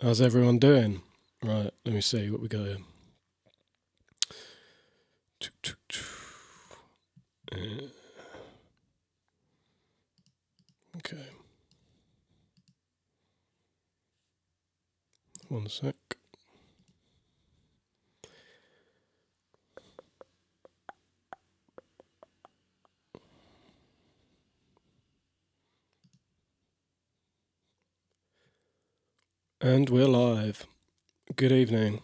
How's everyone doing? Right, let me see what we got here. Uh, Okay. One sec. And we're live. Good evening.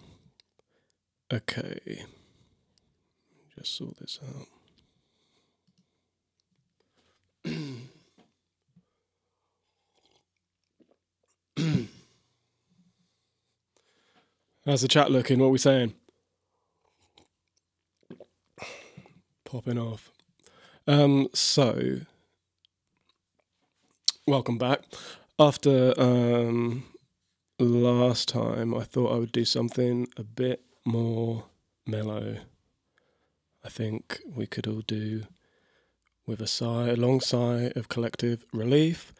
Okay. Just sort this out. How's the chat looking? What are we saying? Popping off. Um, so, welcome back. After um, last time, I thought I would do something a bit more mellow. I think we could all do with a sigh, a long sigh of collective relief.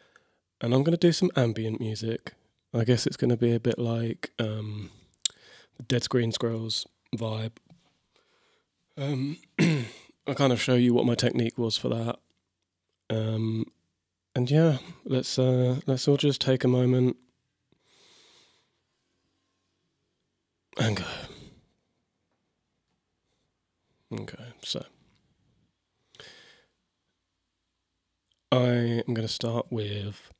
And I'm going to do some ambient music. I guess it's going to be a bit like um, Dead Screen Scrolls vibe. Um, I'll kind of show you what my technique was for that. Um, and yeah, let's uh, let's all just take a moment go. Okay, so I am going to start with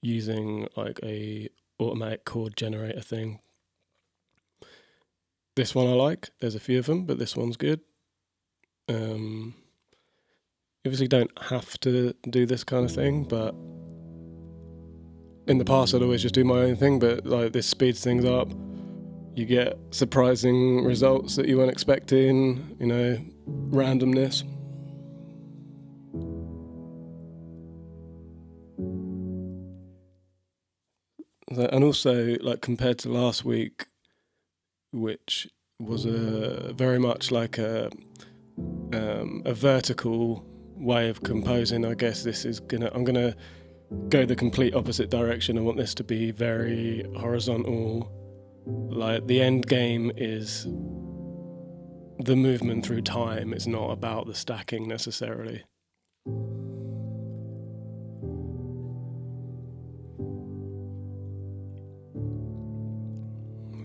using like a automatic chord generator thing. This one I like. There's a few of them, but this one's good. Um, obviously, don't have to do this kind of thing, but in the past I'd always just do my own thing. But like this speeds things up. You get surprising results that you weren't expecting. You know, randomness. and also like compared to last week which was a very much like a um, a vertical way of composing i guess this is gonna i'm gonna go the complete opposite direction i want this to be very horizontal like the end game is the movement through time it's not about the stacking necessarily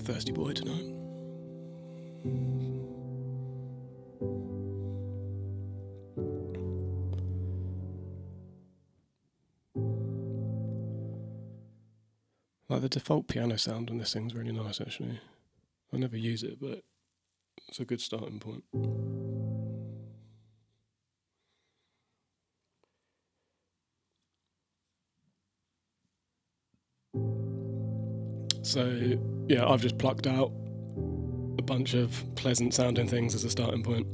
thirsty boy tonight. Like the default piano sound on this thing's really nice actually. I never use it, but it's a good starting point. So yeah, I've just plucked out a bunch of pleasant sounding things as a starting point.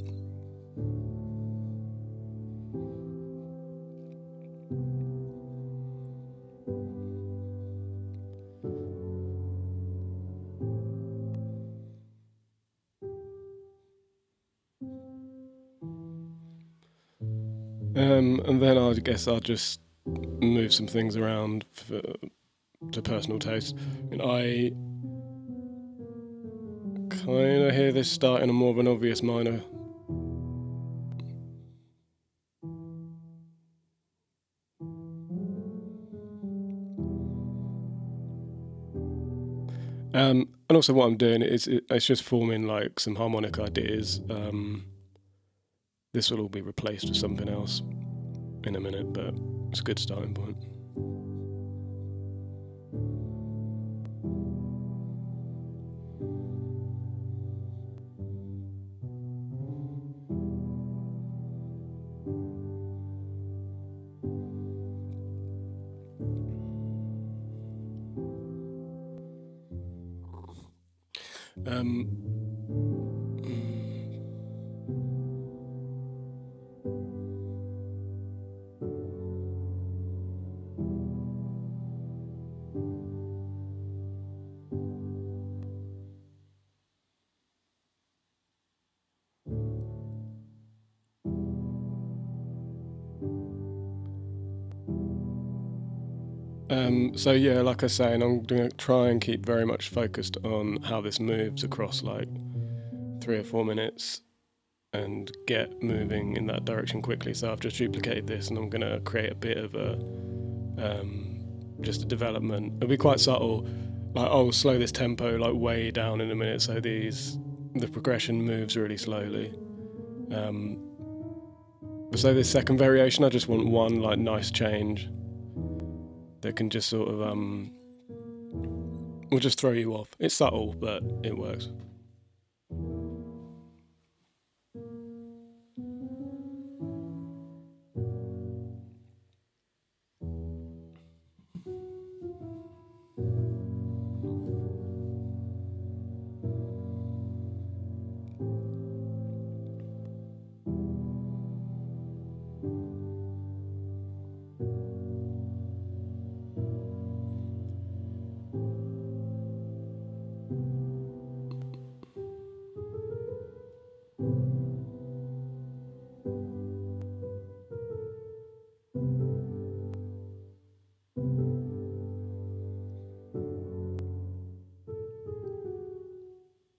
Guess I'll just move some things around for, to personal taste. I, mean, I kind of hear this start in a more of an obvious minor. Um, and also, what I'm doing is it's just forming like some harmonic ideas. Um, this will all be replaced with something else in a minute, but it's a good starting point. So yeah, like I say, and I'm going to try and keep very much focused on how this moves across like three or four minutes and get moving in that direction quickly. So I've just duplicated this and I'm going to create a bit of a um, just a development. It'll be quite subtle. Like I'll slow this tempo like way down in a minute, so these the progression moves really slowly. Um, so this second variation, I just want one like nice change that can just sort of um, will just throw you off. It's subtle, but it works.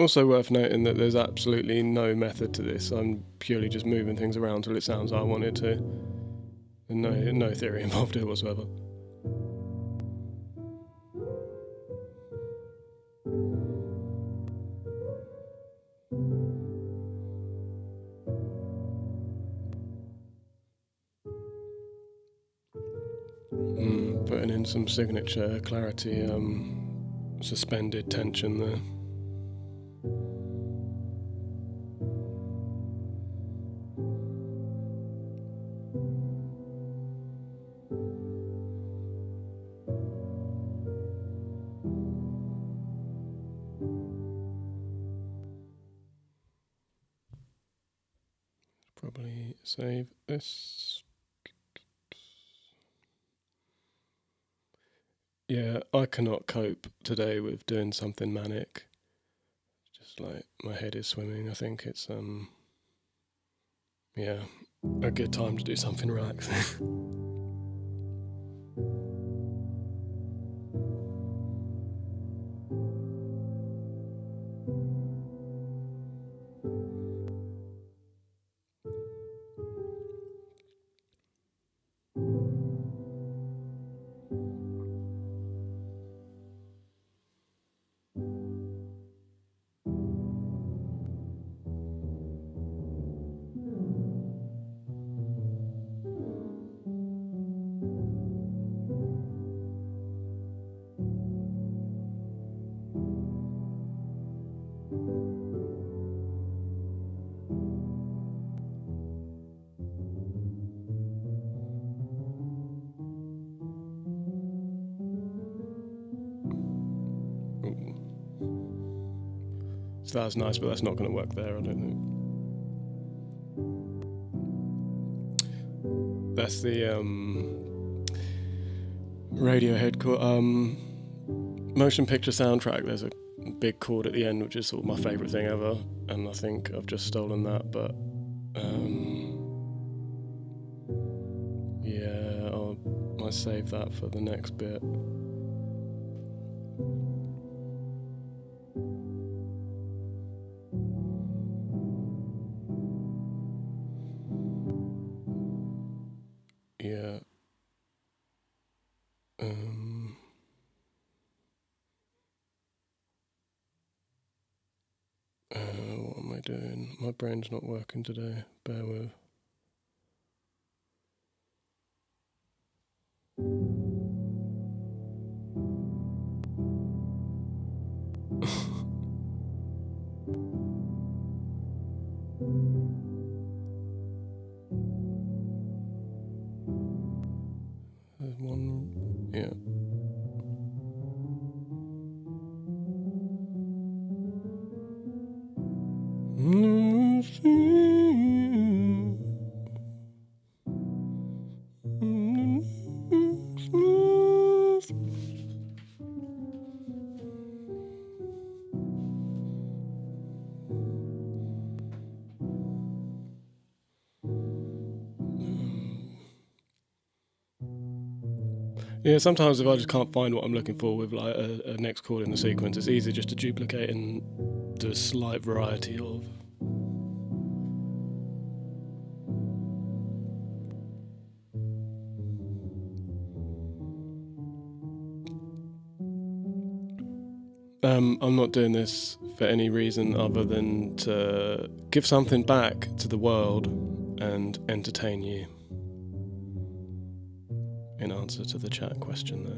Also worth noting that there's absolutely no method to this. I'm purely just moving things around till it sounds I want it to. And no, no theory involved here whatsoever. Mm, putting in some signature clarity, um, suspended tension there. With doing something manic. Just like my head is swimming. I think it's um yeah, a good time to do something relaxing. that's nice, but that's not going to work there, I don't think. That's the um, Radiohead chord, um, motion picture soundtrack. There's a big chord at the end, which is sort of my favourite thing ever, and I think I've just stolen that. But um, yeah, I'll, I'll save that for the next bit. Not working today. Bear with. There's one. Yeah. Yeah, sometimes if I just can't find what I'm looking for with like a, a next chord in the sequence, it's easier just to duplicate and do a slight variety of. Um, I'm not doing this for any reason other than to give something back to the world and entertain you. Answer to the chat question there.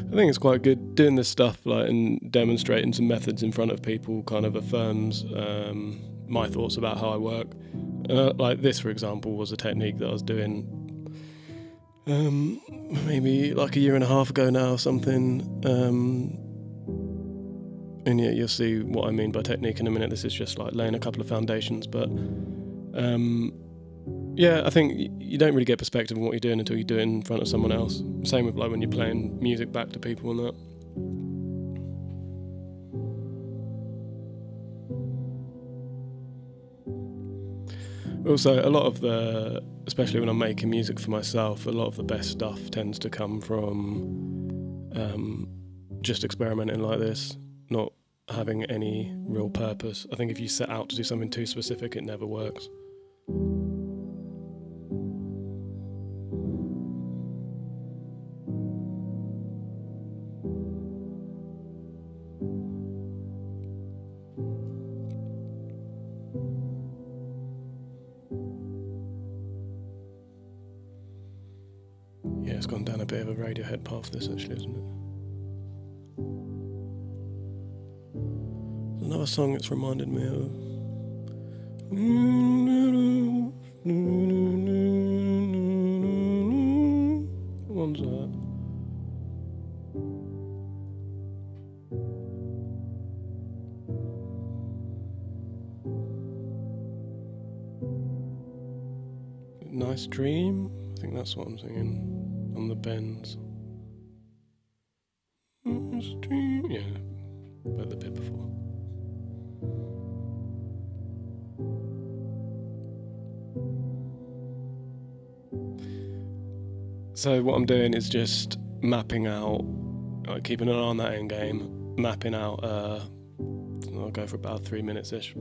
I think it's quite good doing this stuff, like and demonstrating some methods in front of people. Kind of affirms um, my thoughts about how I work. Uh, like this, for example, was a technique that I was doing um, maybe like a year and a half ago now, or something. Um, and yeah, you'll see what I mean by technique in a minute. This is just like laying a couple of foundations, but um, yeah, I think you don't really get perspective on what you're doing until you do it in front of someone else. Same with like when you're playing music back to people and that. Also, a lot of the, especially when I'm making music for myself, a lot of the best stuff tends to come from um, just experimenting like this, not having any real purpose. I think if you set out to do something too specific, it never works. Radiohead path this actually, isn't it? Another song that's reminded me of. One's that? Nice Dream? I think that's what I'm singing on the bends. But the bit before. So what I'm doing is just mapping out, like keeping an eye on that end game, mapping out. Uh, I'll go for about three minutes ish.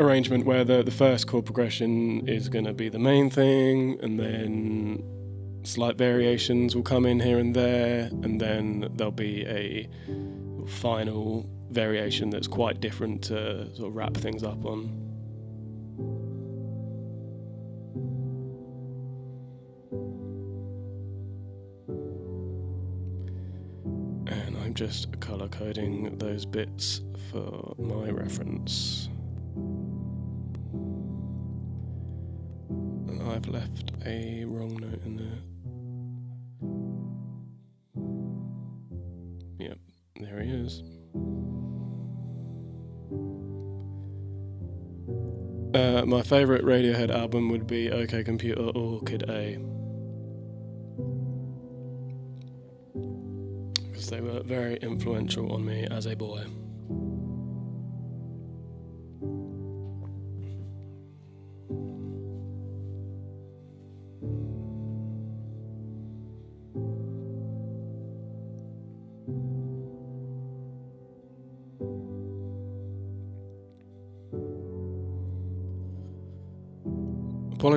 Arrangement where the the first chord progression is going to be the main thing, and then slight variations will come in here and there, and then there'll be a final variation that's quite different to sort of wrap things up on. And I'm just color coding those bits for my reference. And I've left a wrong note in. There Uh, my favourite Radiohead album would be OK Computer or Kid A. Because they were very influential on me as a boy.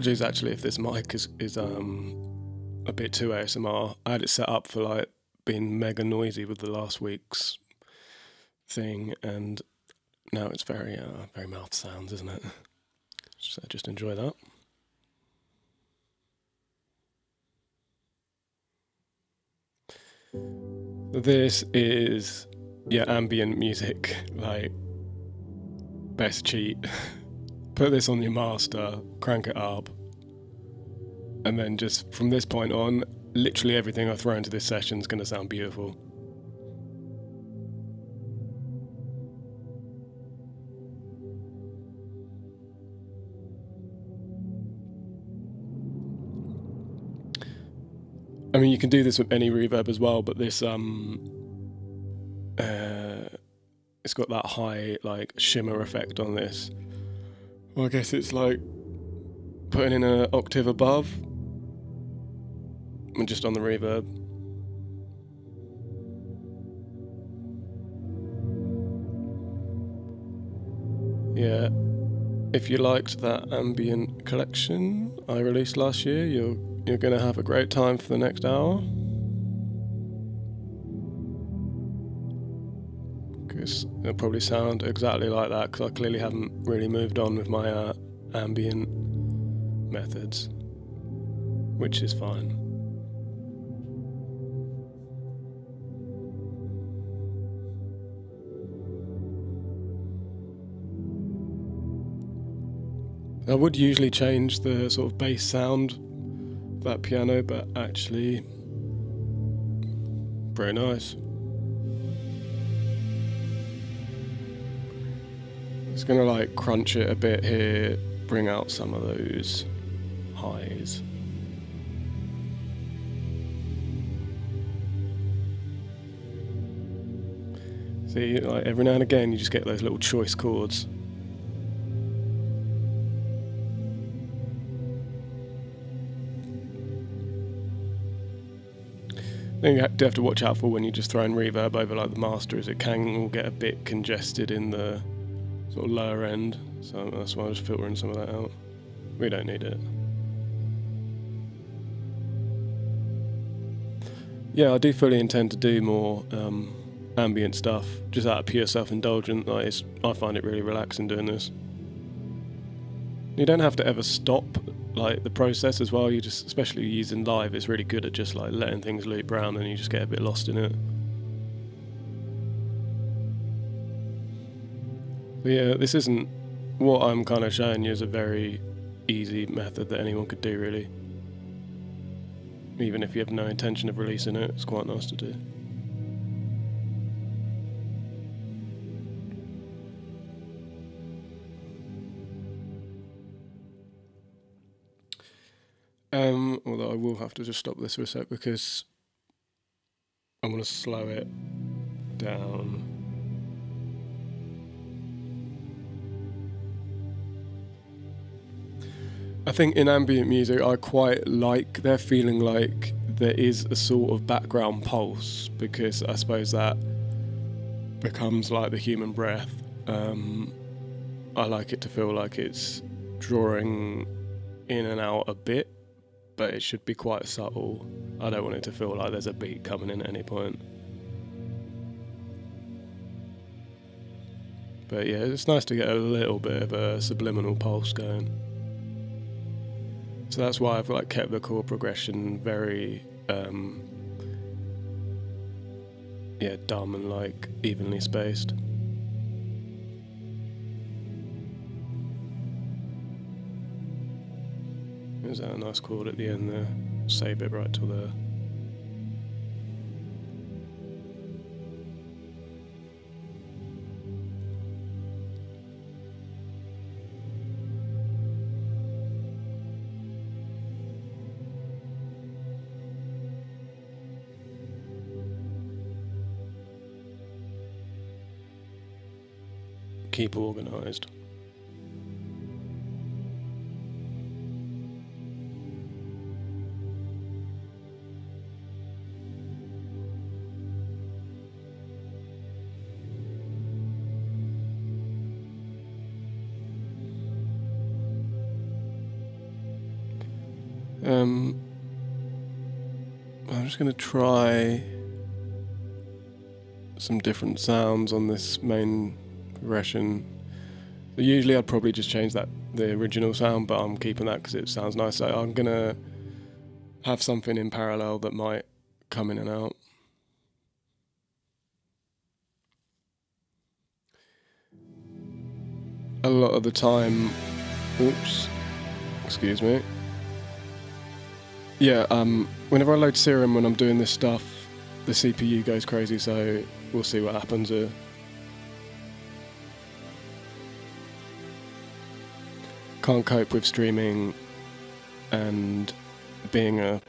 Apologies, actually, if this mic is is um a bit too ASMR. I had it set up for like being mega noisy with the last week's thing, and now it's very uh, very mouth sounds, isn't it? So just enjoy that. This is yeah ambient music, like best cheat. put this on your master, crank it up, and then just from this point on, literally everything I throw into this session is going to sound beautiful. I mean, you can do this with any reverb as well, but this um, uh, it's got that high like shimmer effect on this. Well, I guess it's like putting in an octave above, and just on the reverb. Yeah, if you liked that ambient collection I released last year, you're you're gonna have a great time for the next hour. Because it'll probably sound exactly like that because I clearly haven't really moved on with my uh, ambient methods, which is fine. I would usually change the sort of bass sound of that piano, but actually, very nice. It's gonna like crunch it a bit here, bring out some of those highs. See, like every now and again, you just get those little choice chords. thing you do have to watch out for when you're just throwing reverb over like the master is it can all get a bit congested in the sort of lower end. So that's why I was filtering some of that out. We don't need it. Yeah, I do fully intend to do more um, ambient stuff, just out of pure self-indulgence. Like I find it really relaxing doing this. You don't have to ever stop like the process as well. You just, especially using live, it's really good at just like letting things loop around, and you just get a bit lost in it. Yeah, this isn't what I'm kind of showing you is a very easy method that anyone could do, really. Even if you have no intention of releasing it, it's quite nice to do. Um, although I will have to just stop this for a sec because I'm going to slow it down. I think in ambient music, I quite like there feeling like there is a sort of background pulse because I suppose that becomes like the human breath. Um, I like it to feel like it's drawing in and out a bit but it should be quite subtle. I don't want it to feel like there's a beat coming in at any point. But yeah, it's nice to get a little bit of a subliminal pulse going. So that's why I've like kept the chord progression very um, yeah, dumb and like evenly spaced. Is that a nice chord at the end there? Save it right till there. Keep organised. Um, I'm just going to try some different sounds on this main progression. Usually I'd probably just change that the original sound, but I'm keeping that because it sounds nice. So I'm to have something in parallel that might come in and out. A lot of the time, oops, excuse me. Yeah, um, whenever I load Serum when I'm doing this stuff, the CPU goes crazy, so we'll see what happens here. Can't cope with streaming and being a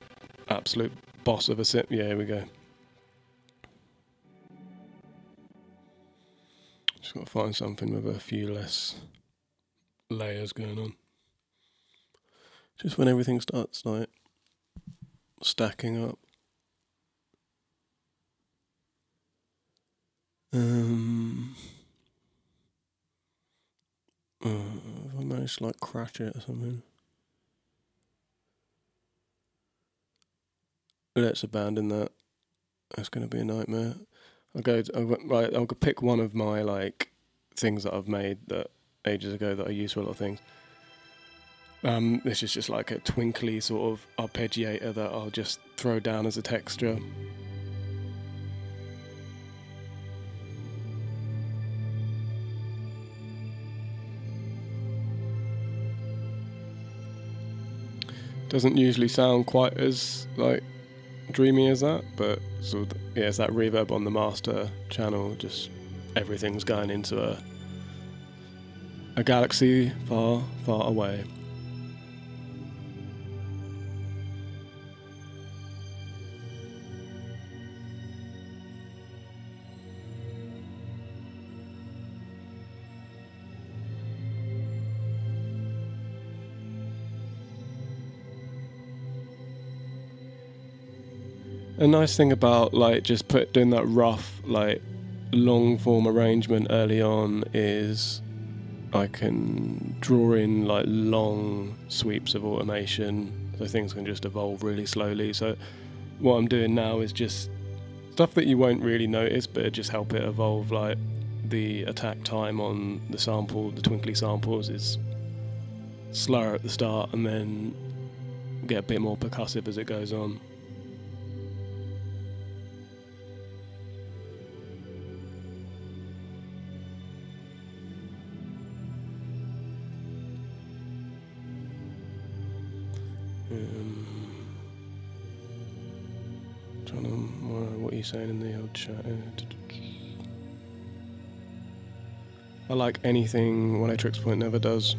absolute boss of a sim. Yeah, here we go. Just got to find something with a few less layers going on. Just when everything starts like stacking up. Um, uh, to like crash it or something. Let's abandon that. That's going to be a nightmare. I'll go. To, I'll, right, I'll go pick one of my like things that I've made that ages ago that I use for a lot of things. Um, this is just like a twinkly sort of arpeggiator that I'll just throw down as a texture. Doesn't usually sound quite as like dreamy as that, but sort of, yeah, it's that reverb on the master channel. Just everything's going into a a galaxy far, far away. A nice thing about like just put doing that rough like long form arrangement early on is I can draw in like long sweeps of automation so things can just evolve really slowly. So what I'm doing now is just stuff that you won't really notice but just help it evolve like the attack time on the sample, the twinkly samples is slower at the start and then get a bit more percussive as it goes on. Saying in the old chat? I like anything One Tricks Point never does.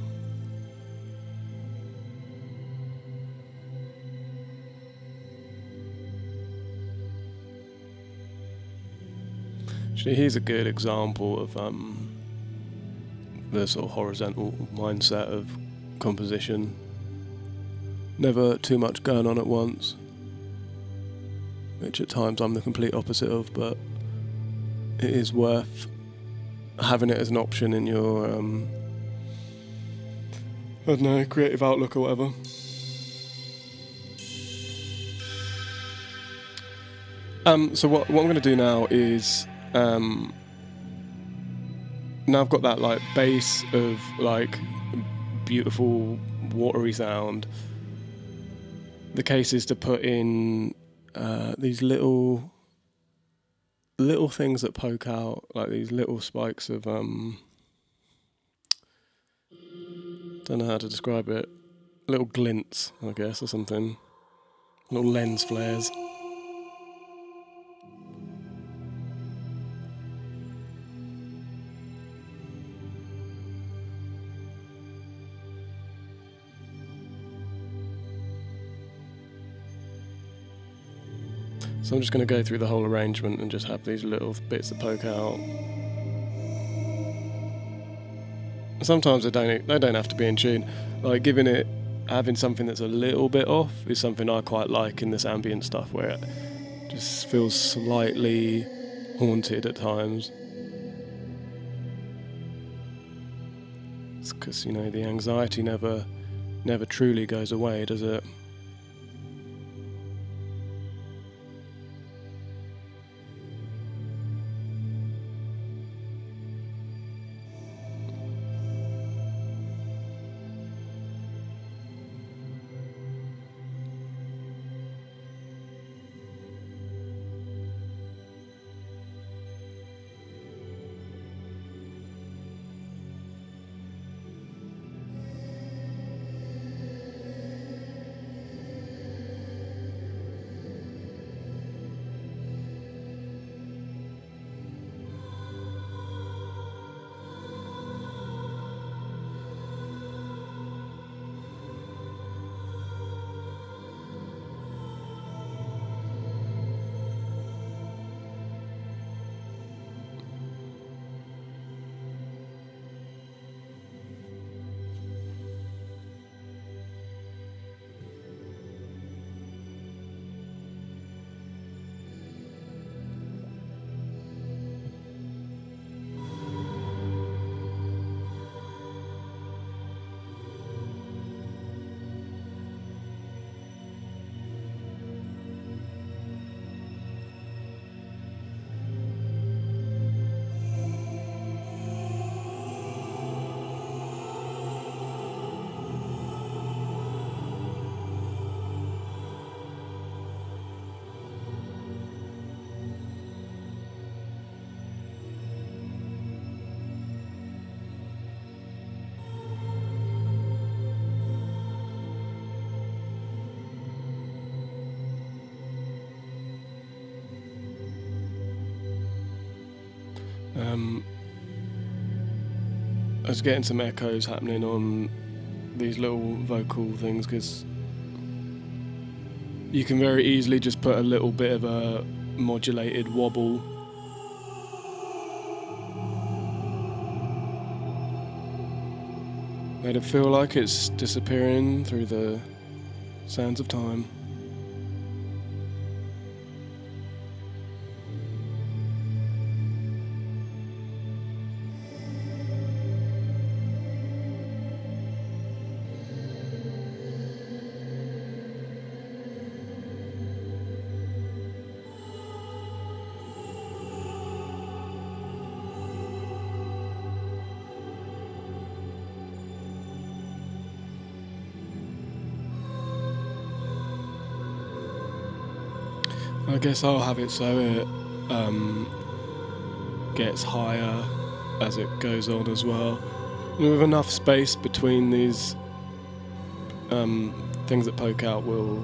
Actually, here's a good example of um, the sort of horizontal mindset of composition never too much going on at once, which at times I'm the complete opposite of, but it is worth having it as an option in your, um, I don't know, creative outlook or whatever. Um, so what, what I'm going to do now is um, now I've got that like base of like beautiful watery sound the case is to put in uh, these little little things that poke out, like these little spikes of um, don't know how to describe it, little glints, I guess, or something, little lens flares. So I'm just going to go through the whole arrangement and just have these little bits that poke out. Sometimes they don't they don't have to be in tune. Like giving it having something that's a little bit off is something I quite like in this ambient stuff where it just feels slightly haunted at times. It's because you know the anxiety never never truly goes away, does it? Um, I was getting some echoes happening on these little vocal things because you can very easily just put a little bit of a modulated wobble. Made it feel like it's disappearing through the sands of time. Guess I'll have it so it um, gets higher as it goes on as well. And with enough space between these um, things that poke out, will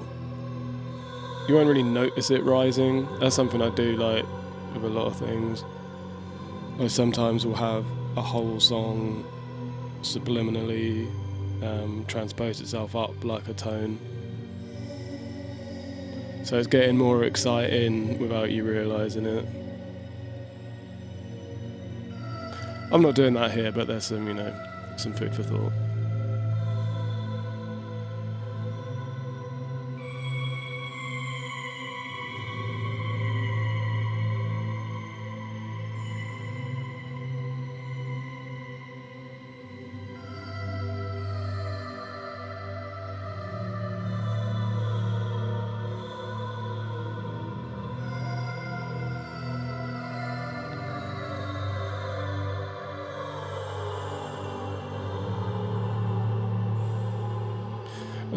you won't really notice it rising. That's something I do like with a lot of things. I sometimes will have a whole song subliminally um, transpose itself up like a tone. So it's getting more exciting without you realising it. I'm not doing that here, but there's some, you know, some food for thought.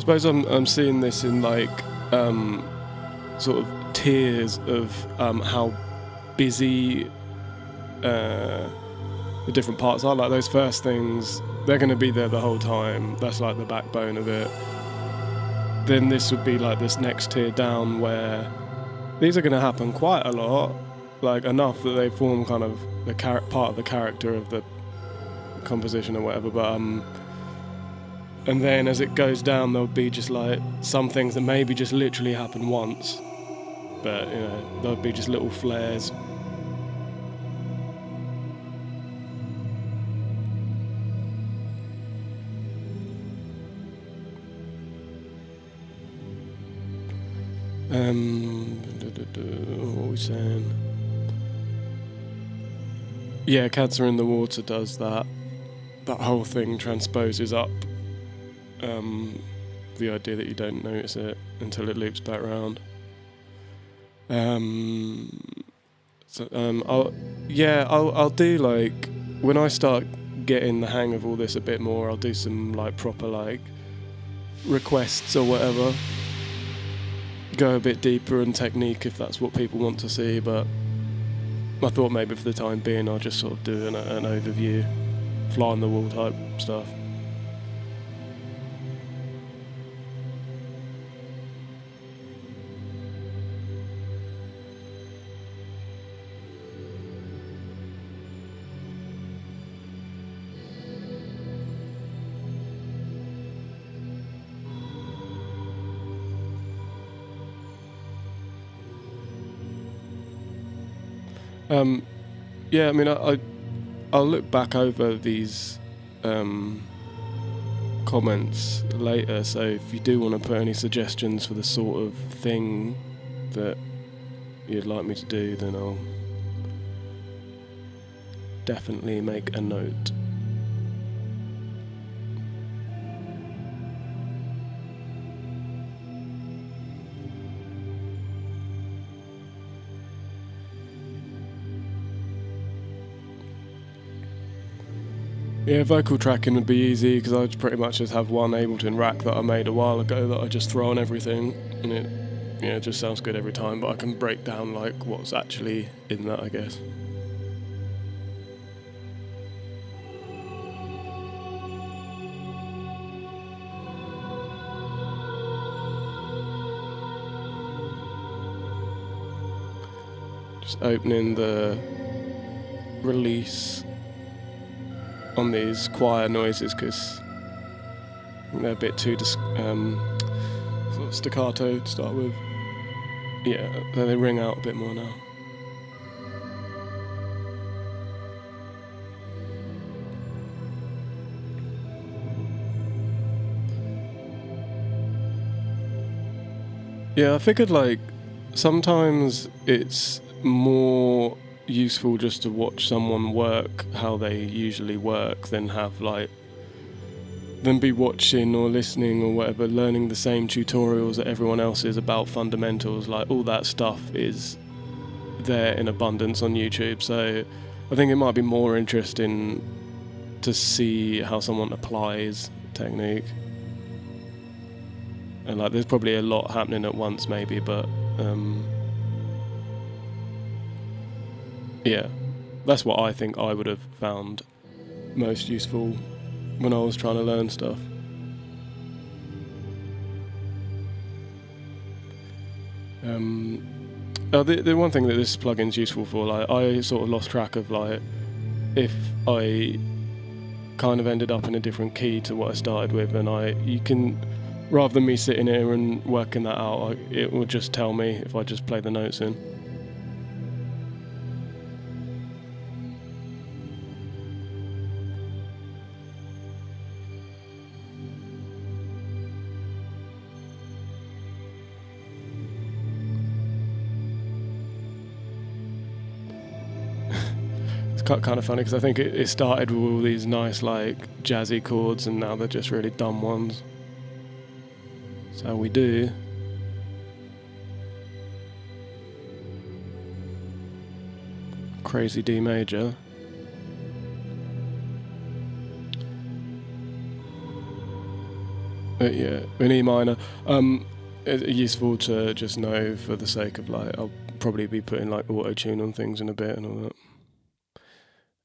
Suppose I'm I'm seeing this in like um, sort of tiers of um, how busy uh, the different parts are. Like those first things, they're going to be there the whole time. That's like the backbone of it. Then this would be like this next tier down where these are going to happen quite a lot, like enough that they form kind of the part of the character of the composition or whatever. But um, and then as it goes down, there'll be just like some things that maybe just literally happen once, but you know there'll be just little flares. Um, what are we saying? Yeah, Cancer in the Water does that. That whole thing transposes up um, the idea that you don't notice it until it loops back round. Um, so um, I'll yeah, I'll I'll do like when I start getting the hang of all this a bit more. I'll do some like proper like requests or whatever. Go a bit deeper in technique if that's what people want to see, but I thought maybe for the time being I'll just sort of do an, an overview, fly on the wall type stuff. Um, yeah, I mean, I, I I'll look back over these um, comments later. So if you do want to put any suggestions for the sort of thing that you'd like me to do, then I'll definitely make a note. Yeah, vocal tracking would be easy because I pretty much just have one Ableton rack that I made a while ago that I just throw on everything, and it, you know, just sounds good every time. But I can break down like what's actually in that, I guess. Just opening the release on these choir noises because they're a bit too um, sort of staccato to start with. Yeah, they ring out a bit more now. Yeah, I figured like sometimes it's more useful just to watch someone work how they usually work than have like than be watching or listening or whatever learning the same tutorials that everyone else is about fundamentals. Like all that stuff is there in abundance on YouTube. So I think it might be more interesting to see how someone applies technique. And like there's probably a lot happening at once maybe but um yeah, that's what I think I would have found most useful when I was trying to learn stuff. Um, oh, the, the one thing that this plugin's useful for, like, I sort of lost track of like if I kind of ended up in a different key to what I started with, and I you can rather than me sitting here and working that out, I, it will just tell me if I just play the notes in. Kind of funny because I think it, it started with all these nice like jazzy chords and now they're just really dumb ones. So we do. Crazy D major. But yeah, in E minor. Um, useful to just know for the sake of like, I'll probably be putting like auto tune on things in a bit and all that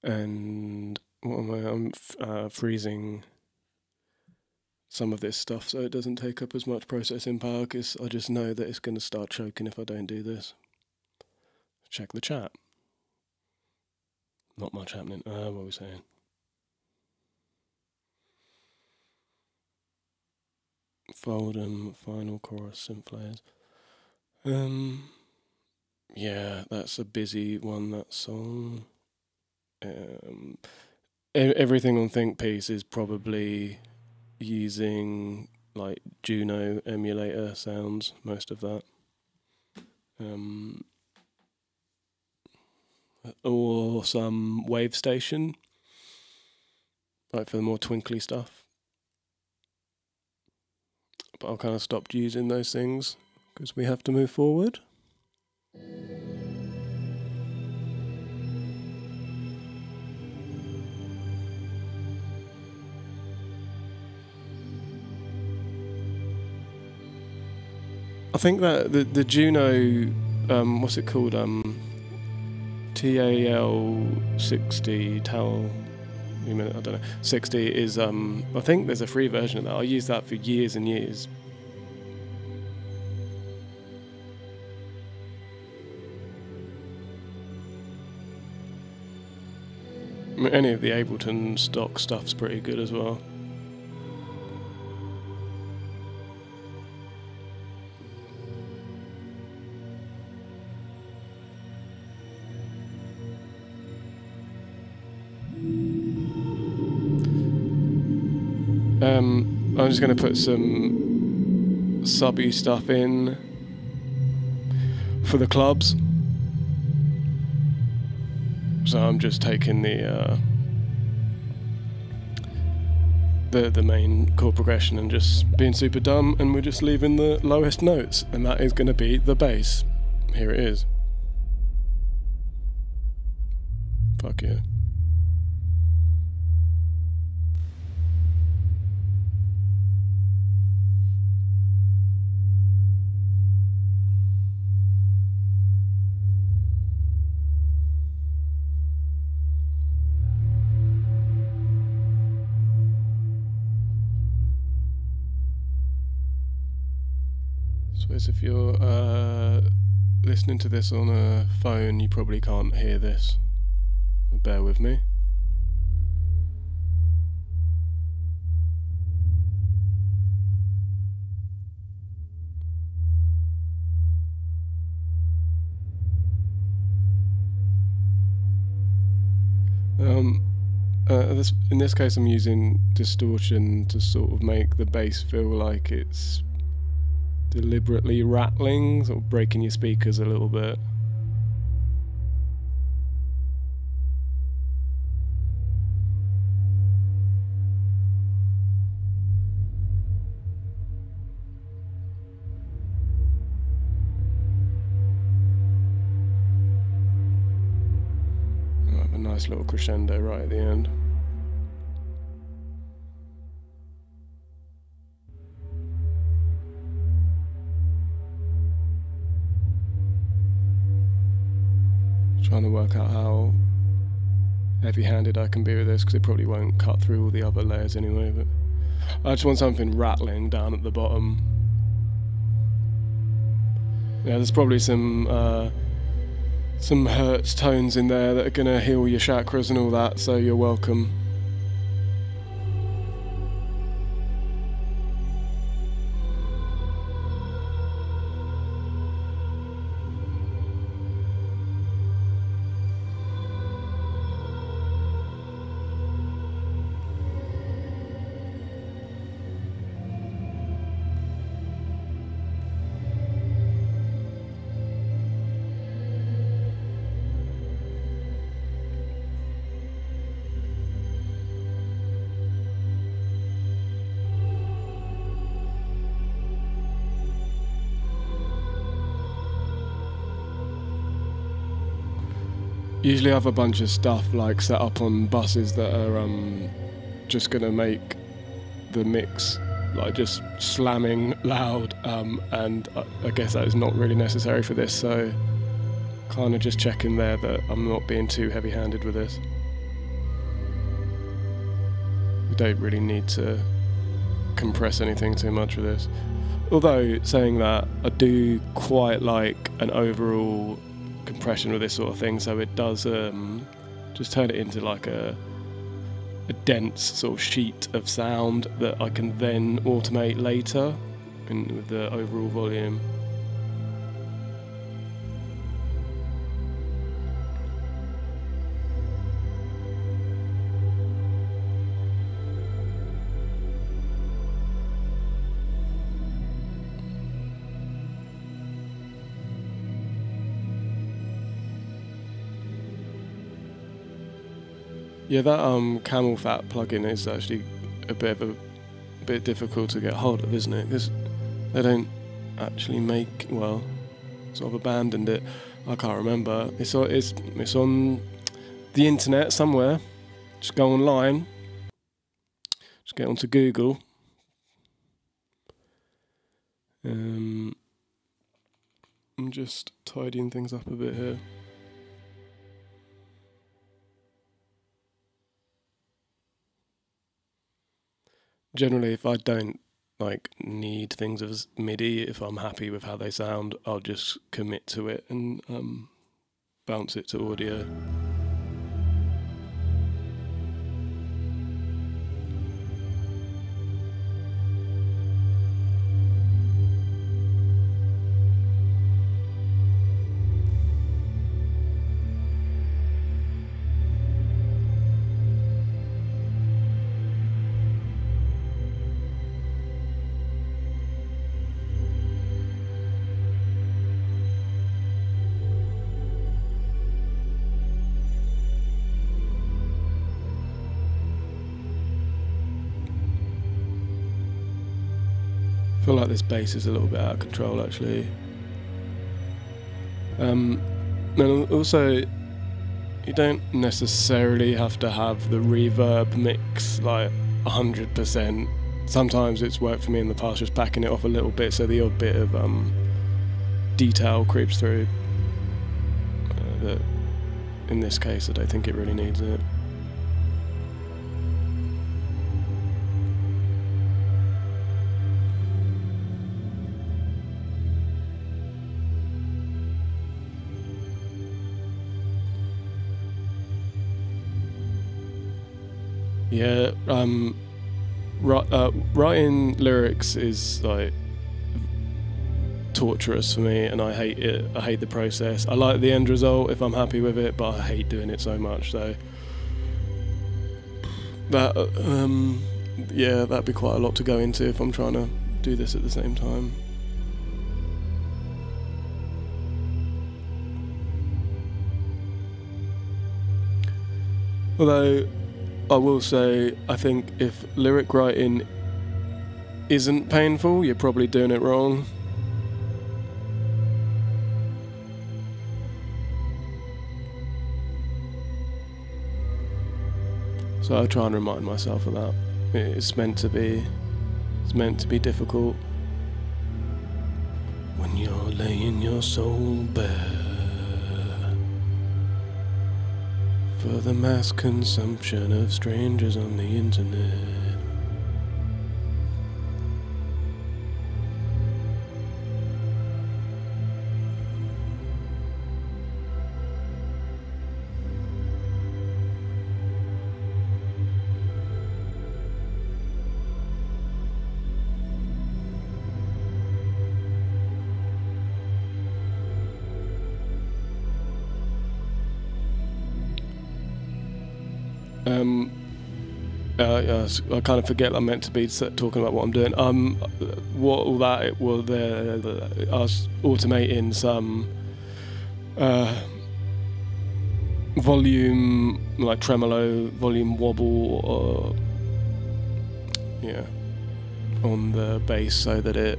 and what am I? I'm uh, freezing some of this stuff so it doesn't take up as much processing power because I just know that it's going to start choking if I don't do this. Check the chat. Not much happening. Uh, what are we saying? Foldham, final chorus, synth layers. Um, yeah, that's a busy one, that song um, everything on ThinkPiece is probably using like Juno emulator sounds, most of that. Um, or some Wavestation, like for the more twinkly stuff. But I've kind of stopped using those things because we have to move forward. I think that the the Juno, um, what's it called? Um, TAL sixty TAL. I don't know. Sixty is. Um, I think there's a free version of that. I used that for years and years. any of the Ableton stock stuff's pretty good as well. I'm just going to put some subby stuff in for the clubs. So I'm just taking the uh, the the main chord progression and just being super dumb, and we're just leaving the lowest notes, and that is going to be the bass. Here it is. Fuck yeah. This on a phone, you probably can't hear this Bear with me. Um, uh, this, in this case, I'm using distortion to sort of make the bass feel like it's deliberately rattling, sort of breaking your speakers a little bit. Have a nice little crescendo right at the end. Trying to work out how heavy-handed I can be with this because it probably won't cut through all the other layers anyway. But I just want something rattling down at the bottom. Yeah, there's probably some. Uh, some Hertz tones in there that are to heal your chakras and all that, so you're welcome. Usually have a bunch of stuff like set up on buses that are um, just gonna make the mix like just slamming loud um, and I, I guess that is not really necessary for this so kind of just checking there that I'm not being too heavy handed with this. We don't really need to compress anything too much with this. Although saying that I do quite like an overall compression with this sort of thing, so it does um, just turn it into like a a dense sort of sheet of sound that I can then automate later in, with the overall volume. Yeah, that um, fat plugin is actually a bit of a, a bit difficult to get hold of, isn't it? Because they don't actually make well, sort of abandoned it. I can't remember. It's on, it's it's on the internet somewhere. Just go online. Just get onto Google. Um, I'm just tidying things up a bit here. Generally if I don't like need things as MIDI, if I'm happy with how they sound, I'll just commit to it and um, bounce it to audio. This bass is a little bit out of control actually. Um, and also, you don't necessarily have to have the reverb mix like 100%. Sometimes it's worked for me in the past just backing it off a little bit so the odd bit of um, detail creeps through. Uh, but in this case, I don't think it really needs it. Yeah, um, uh, writing lyrics is like torturous for me, and I hate it. I hate the process. I like the end result if I'm happy with it, but I hate doing it so much. So that, um, yeah, that'd be quite a lot to go into if I'm trying to do this at the same time. Although I will say, I think if lyric writing isn't painful, you're probably doing it wrong. So I try and remind myself of that. It's meant to be. It's meant to be difficult. When you're laying your soul bare for the mass consumption of strangers on the internet. Um, uh, yes, I kind of forget I'm meant to be talking about what I'm doing. Um, what all that it was the, the I was automating some uh, volume like tremolo, volume wobble, or yeah, on the bass so that it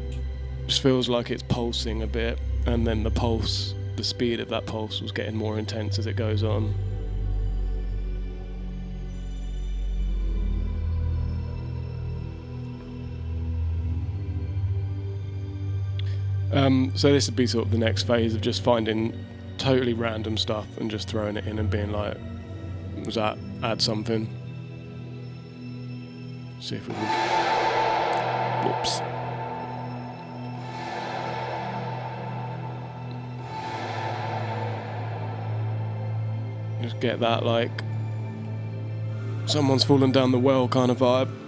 just feels like it's pulsing a bit, and then the pulse, the speed of that pulse was getting more intense as it goes on. Um, so this would be sort of the next phase of just finding totally random stuff and just throwing it in and being like, was that add something? See if we can. Whoops. Just get that like someone's fallen down the well kind of vibe.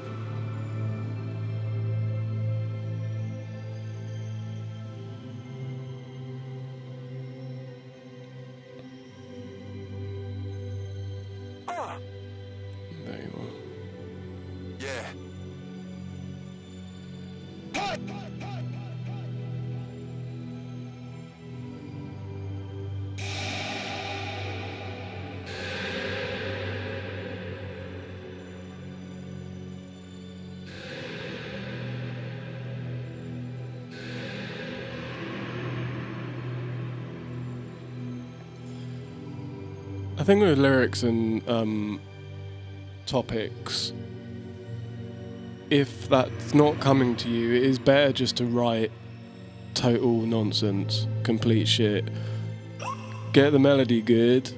I think with lyrics and um, topics, if that's not coming to you, it is better just to write total nonsense, complete shit. Get the melody good,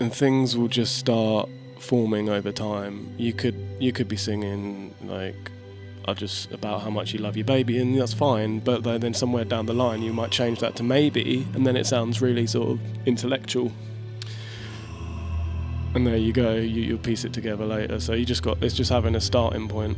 and things will just start forming over time. You could you could be singing like I just about how much you love your baby, and that's fine. But then then somewhere down the line, you might change that to maybe, and then it sounds really sort of intellectual. And there you go. You, you'll piece it together later. So you just got it's just having a starting point.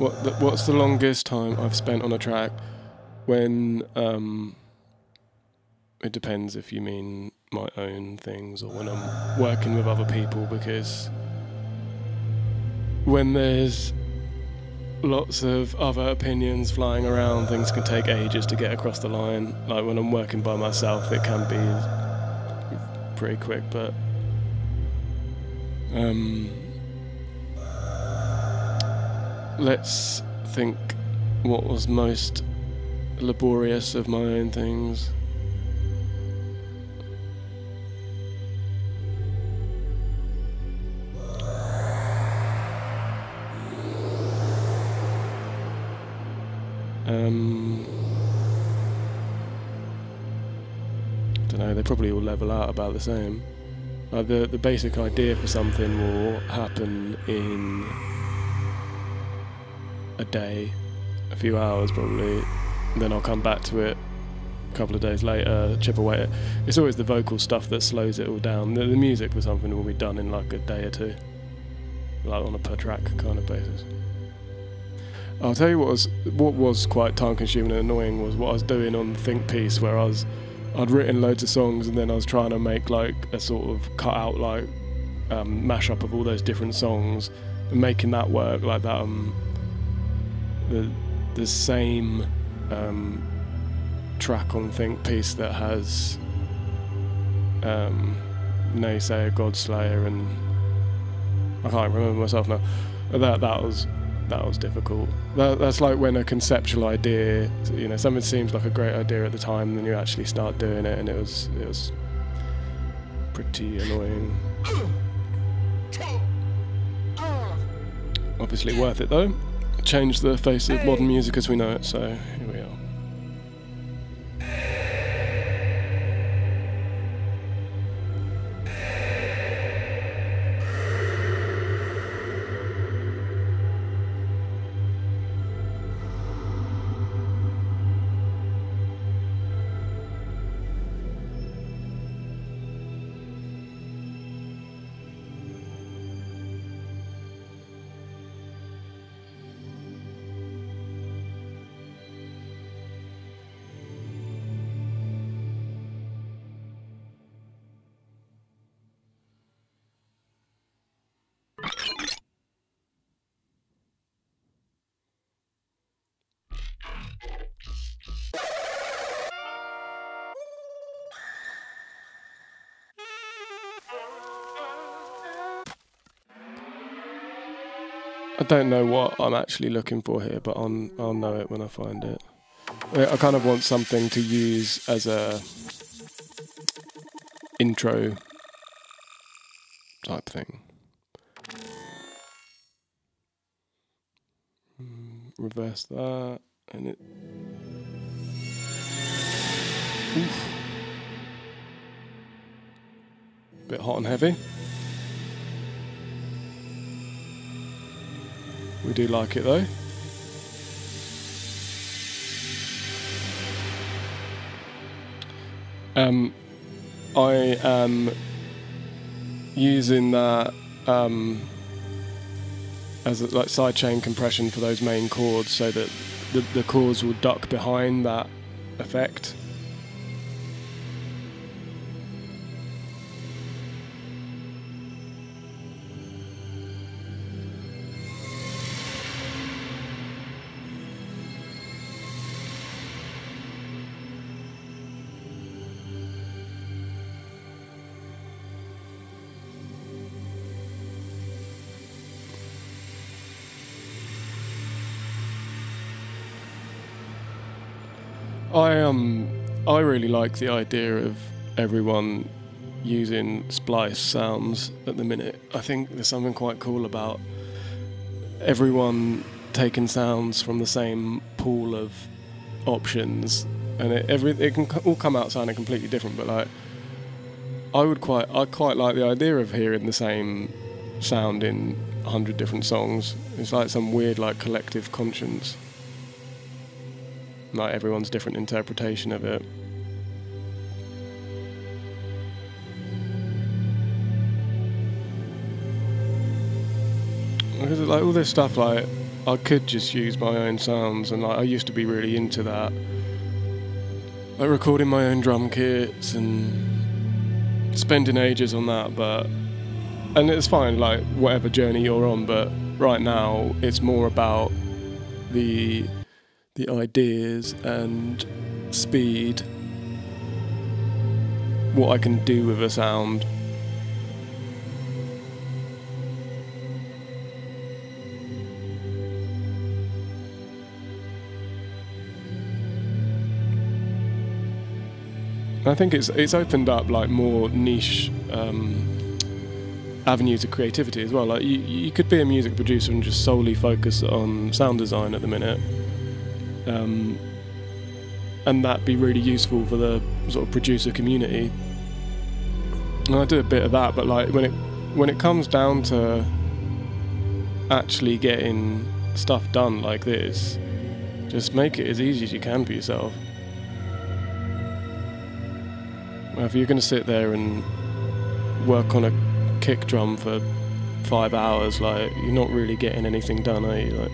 What the, what's the longest time I've spent on a track? When um, it depends if you mean my own things or when I'm working with other people because when there's lots of other opinions flying around, things can take ages to get across the line. Like when I'm working by myself, it can be pretty quick, but um, let's think what was most laborious of my own things. Um, don't know. They probably all level out about the same. The the basic idea for something will happen in a day, a few hours probably. Then I'll come back to it a couple of days later, chip away. It's always the vocal stuff that slows it all down. The, the music for something will be done in like a day or two, like on a per track kind of basis. I'll tell you what was what was quite time consuming and annoying was what I was doing on the Think piece where I was I'd written loads of songs and then I was trying to make like a sort of cut out like um, mashup of all those different songs and making that work like that um the the same um, track on Think piece that has um, Naysayer, Godslayer and I can't remember myself now. That that was that was difficult. That, that's like when a conceptual idea, you know, something seems like a great idea at the time, then you actually start doing it, and it was it was pretty annoying. Obviously worth it though. Changed the face of modern music as we know it. So here we are. I don't know what I'm actually looking for here, but I'll, I'll know it when I find it. I kind of want something to use as a intro type thing. Mm, Reverse that, and it. Oof. Bit hot and heavy. We do like it though. Um, I am using that um, as a, like sidechain compression for those main chords, so that the, the chords will duck behind that effect. I um I really like the idea of everyone using splice sounds at the minute. I think there's something quite cool about everyone taking sounds from the same pool of options, and it every it can all come out sounding completely different. But like, I would quite I quite like the idea of hearing the same sound in hundred different songs. It's like some weird like collective conscience like everyone's different interpretation of it. Because like all this stuff, like I could just use my own sounds, and like I used to be really into that, like recording my own drum kits and spending ages on that. But and it's fine, like whatever journey you're on, but right now it's more about the the ideas and speed. What I can do with a sound. I think it's it's opened up like more niche um, avenues of creativity as well. Like you, you could be a music producer and just solely focus on sound design at the minute, um, and that be really useful for the sort of producer community. And I do a bit of that, but like when it when it comes down to actually getting stuff done like this, just make it as easy as you can for yourself. If you're going to sit there and work on a kick drum for five hours, like you're not really getting anything done, are you? Like,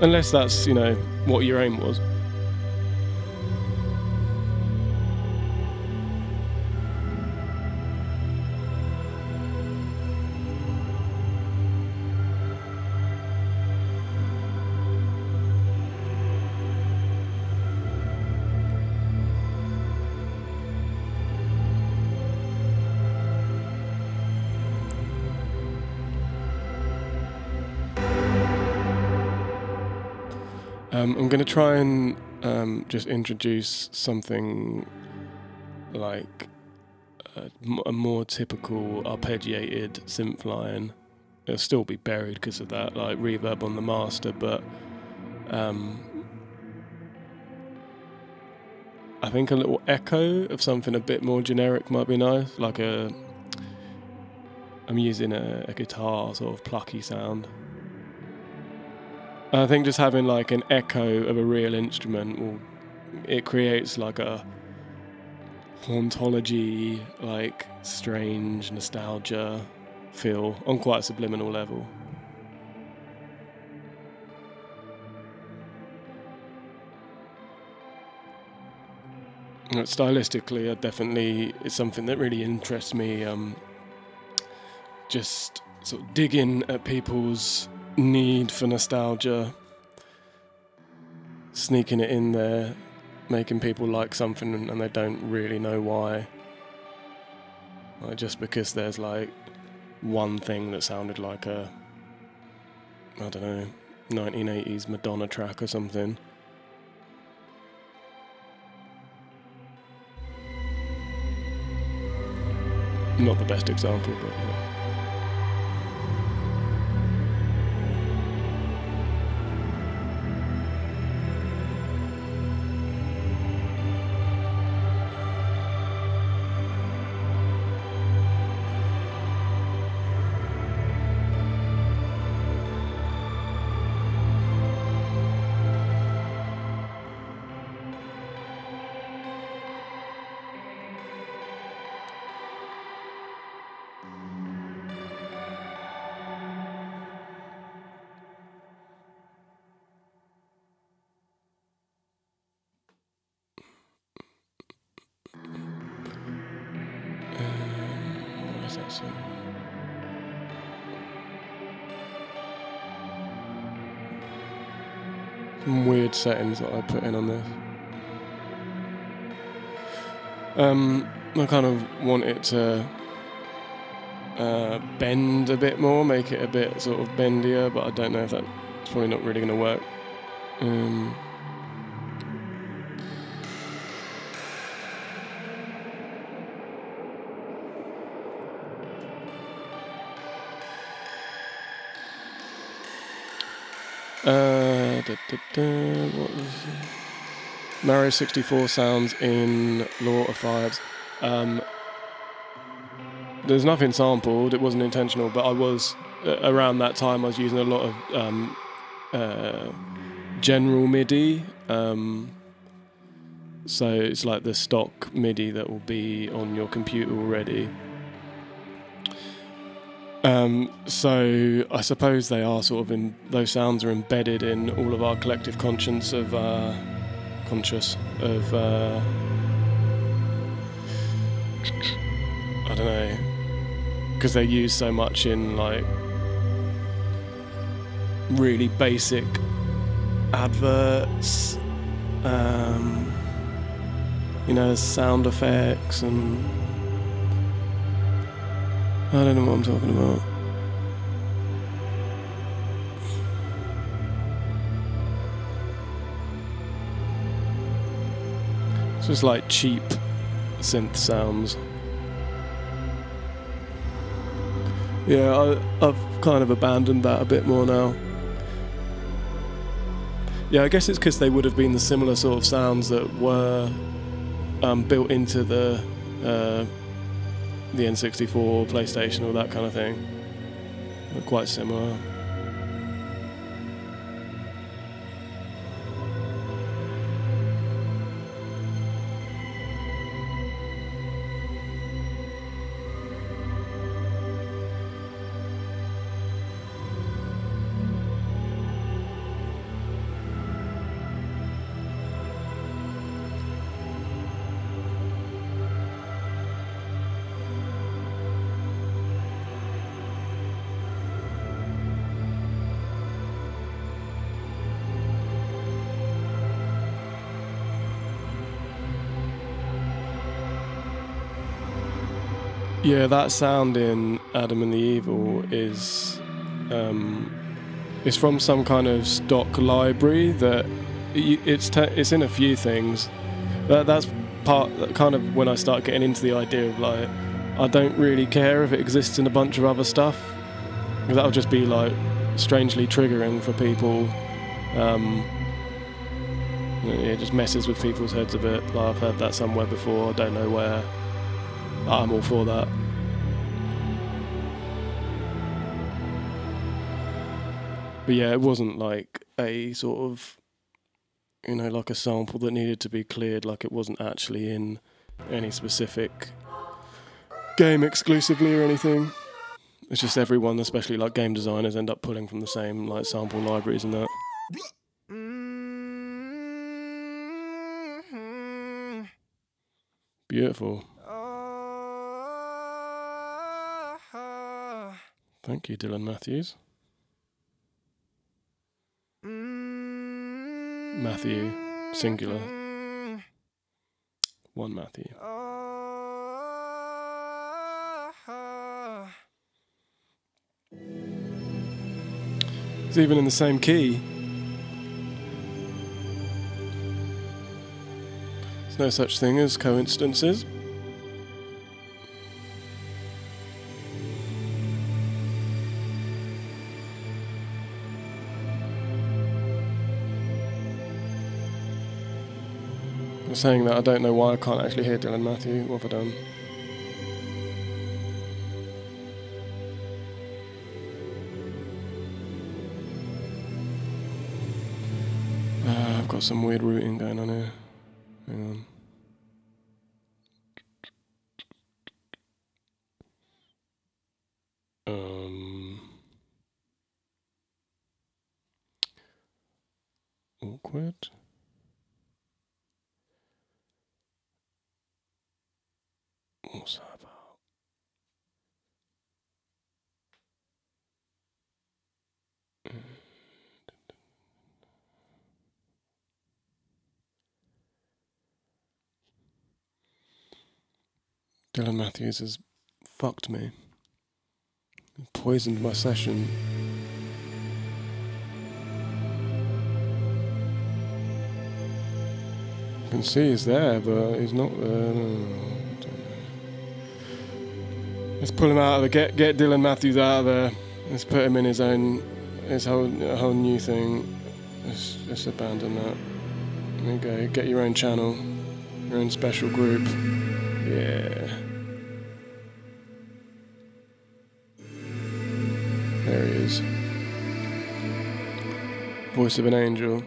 unless that's you know what your aim was. I'm going to try and um, just introduce something like a, a, more typical arpeggiated synth line. It'll still be buried because of that, like reverb on the master, but um, I think a little echo of something a bit more generic might be nice, like a. I'm using a, a guitar sort of plucky sound. I think just having like an echo of a real instrument will it creates like a hauntology, like strange nostalgia feel on quite a subliminal level. Stylistically, I definitely it's something that really interests me. Um, just sort of digging at people's need for nostalgia, sneaking it in there, making people like something and they don't really know why. Like just because there's like one thing that sounded like a, I don't know, 1980s Madonna track or something. Not the best example, but yeah. Settings that I put in on this. Um, I kind of want it to uh, bend a bit more, make it a bit sort of bendier, but I don't know if that's probably not really going to work. Um, Mario 64 sounds in Law of Fives. Um, there's nothing sampled. It wasn't intentional, but I was uh, around that time. I was using a lot of um, uh, general MIDI. Um, so it's like the stock MIDI that will be on your computer already. Um, so I suppose they are sort of in those sounds are embedded in all of our collective conscience of uh, conscious of uh, I don't know because they're used so much in like really basic adverts, um, you know, sound effects, and I don't know what I'm talking about. It's just like cheap synth sounds. Yeah, I, I've kind of abandoned that a bit more now. Yeah, I guess it's because they would have been the similar sort of sounds that were um, built into the uh, the N64, PlayStation, all that kind of thing. They're quite similar. Yeah, that sound in Adam and the Evil is um, is from some kind of stock library that it's it's in a few things. That that's part kind of when I start getting into the idea of like I don't really care if it exists in a bunch of other stuff. That'll just be like strangely triggering for people. Um, it just messes with people's heads a bit. Like I've heard that somewhere before. I don't know where. I'm all for that. But yeah, it wasn't like a sort of, you know, like a sample that needed to be cleared, like it wasn't actually in any specific game exclusively or anything. It's just everyone, especially like game designers, end up pulling from the same like sample libraries and that. Beautiful. Thank you, Dylan Matthews. Matthew, singular. One Matthew. It's even in the same key. There's no such thing as coincidences. Saying that I don't know why I can't actually hear Dylan Matthew. What have I done? Uh, I've got some weird routing going on here. Hang on. Um. Awkward. What's that about? Dylan Matthews has fucked me. Poisoned my session. You can see he's there, but he's not uh, there. Let's pull him out of the get get Dylan Matthews out of there. Let's put him in his own his whole whole new thing. Let's, let's abandon that. There you go. Get your own channel, your own special group. Yeah. There he is. Voice of an angel.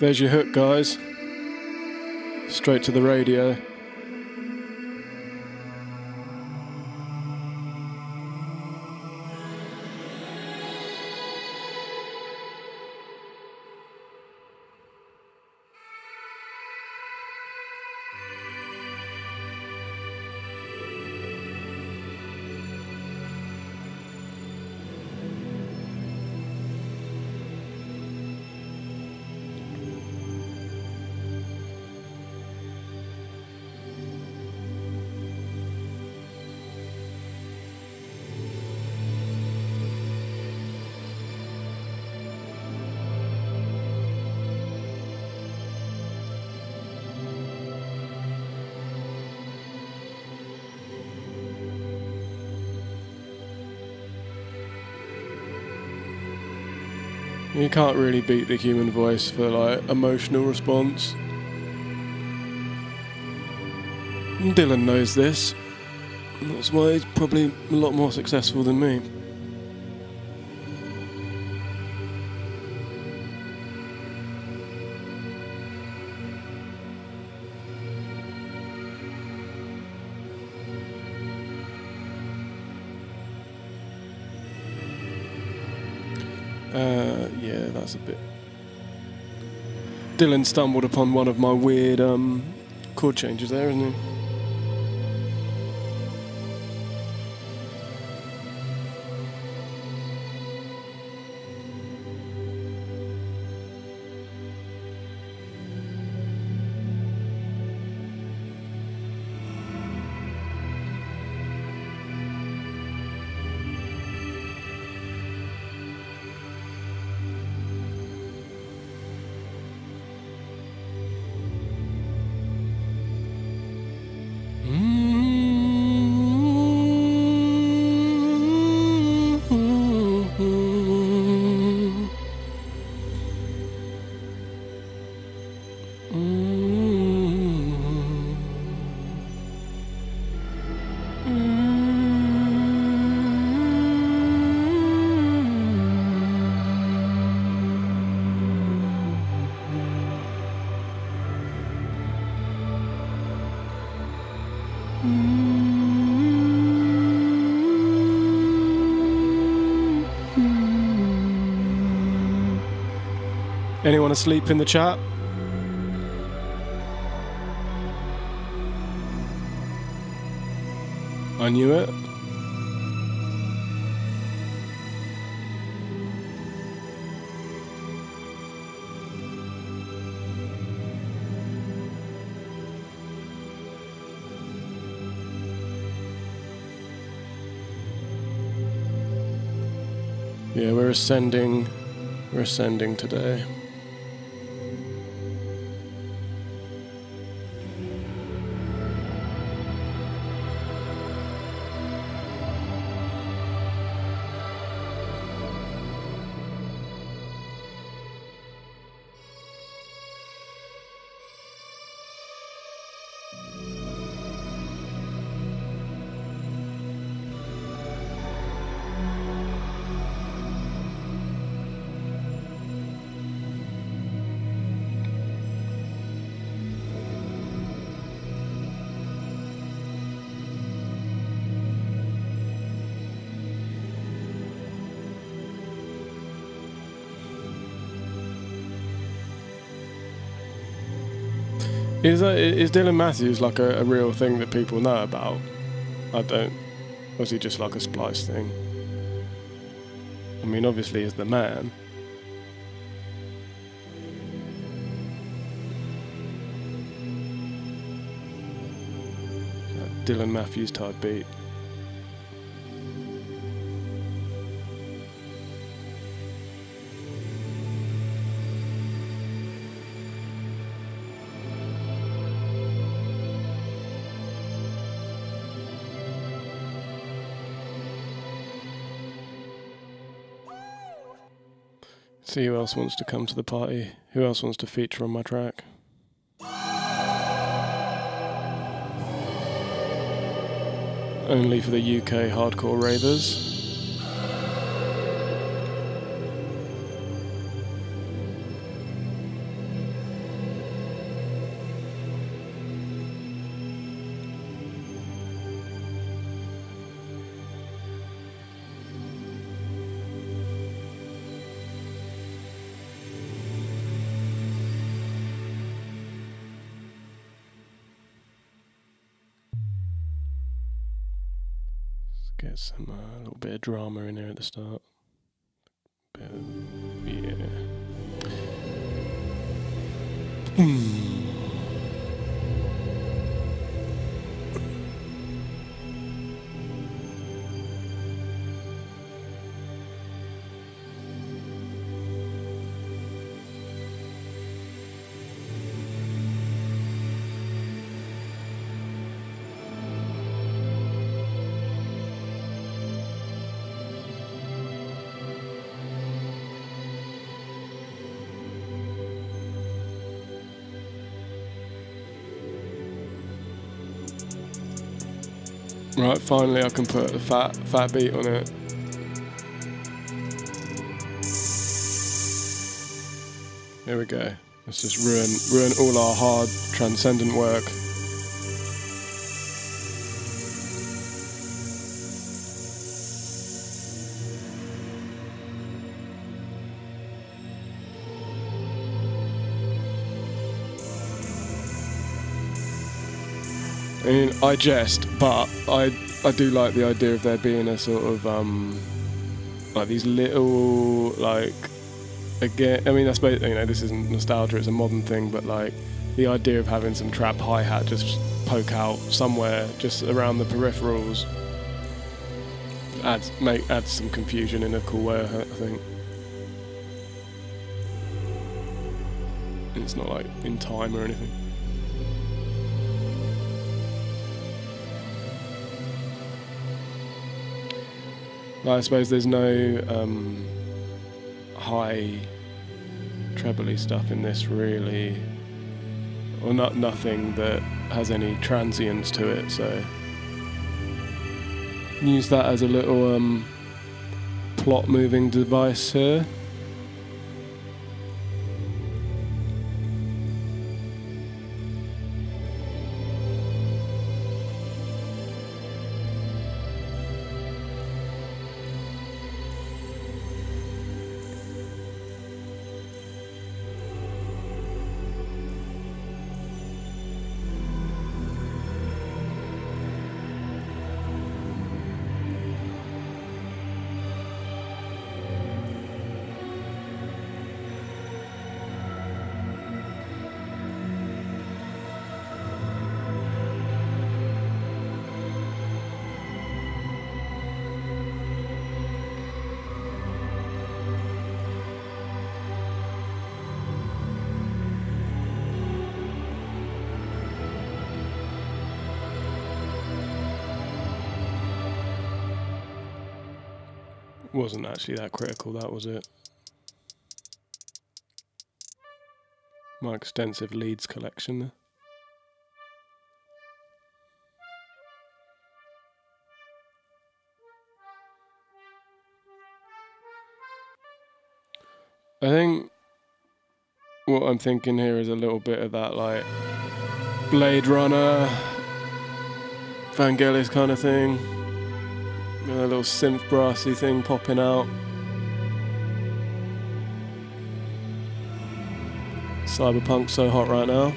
There's your hook, guys. Straight to the radio. You can't really beat the human voice for like emotional response. Dylan knows this. That's why he's probably a lot more successful than me. That's a bit. Dylan stumbled upon one of my weird um, chord changes there, isn't he? Anyone asleep in the chat? I knew it. Yeah, we're ascending. We're ascending today. Is uh, that, is Dylan Matthews like a, a real thing that people know about? I don't. Is he just like a Splice thing? I mean, obviously, he's the man. Dylan Matthews type beat. See who else wants to come to the party. Who else wants to feature on my track? Only for the UK hardcore ravers. Get some uh, a little bit of drama in there at the start. Right, finally I can put a fat fat beat on it. Here we go. Let's just ruin ruin all our hard transcendent work. I jest, but I I do like the idea of there being a sort of um, like these little like again. I mean, I suppose you know this isn't nostalgia; it's a modern thing, but like the idea of having some trap hi hat just poke out somewhere, just around the peripherals, adds make adds some confusion in a cool way. I think. It's not like in time or anything. I suppose there's no um, high trebly stuff in this really, or not nothing that has any transience to it. So use that as a little um, plot moving device here. Wasn't actually that critical, that was it. My extensive leads collection. there. I think what I'm thinking here is a little bit of that like Blade Runner, Vangelis kind of thing. A little synth brassy thing popping out. Cyberpunk so hot right now.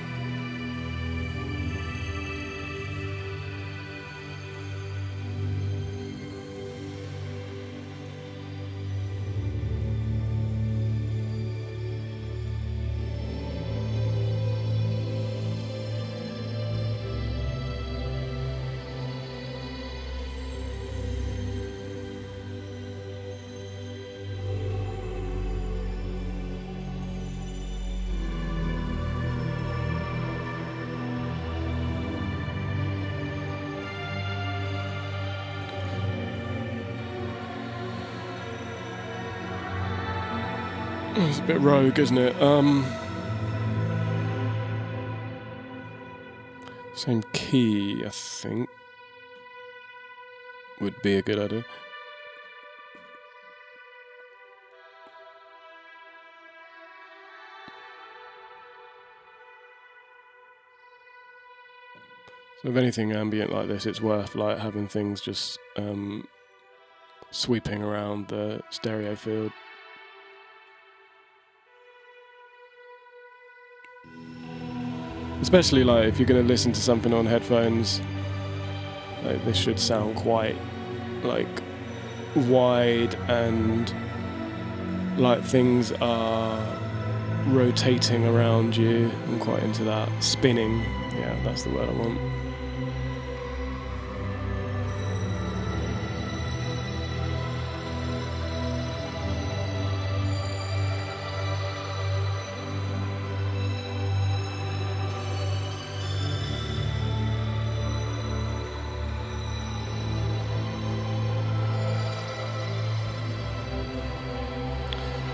A bit rogue, isn't it? Um, same key, I think, would be a good idea. So if anything ambient like this, it's worth like having things just um, sweeping around the stereo field. Especially like if you're going to listen to something on headphones, like this should sound quite like wide and like things are rotating around you. I'm quite into that. Spinning, yeah, that's the word I want.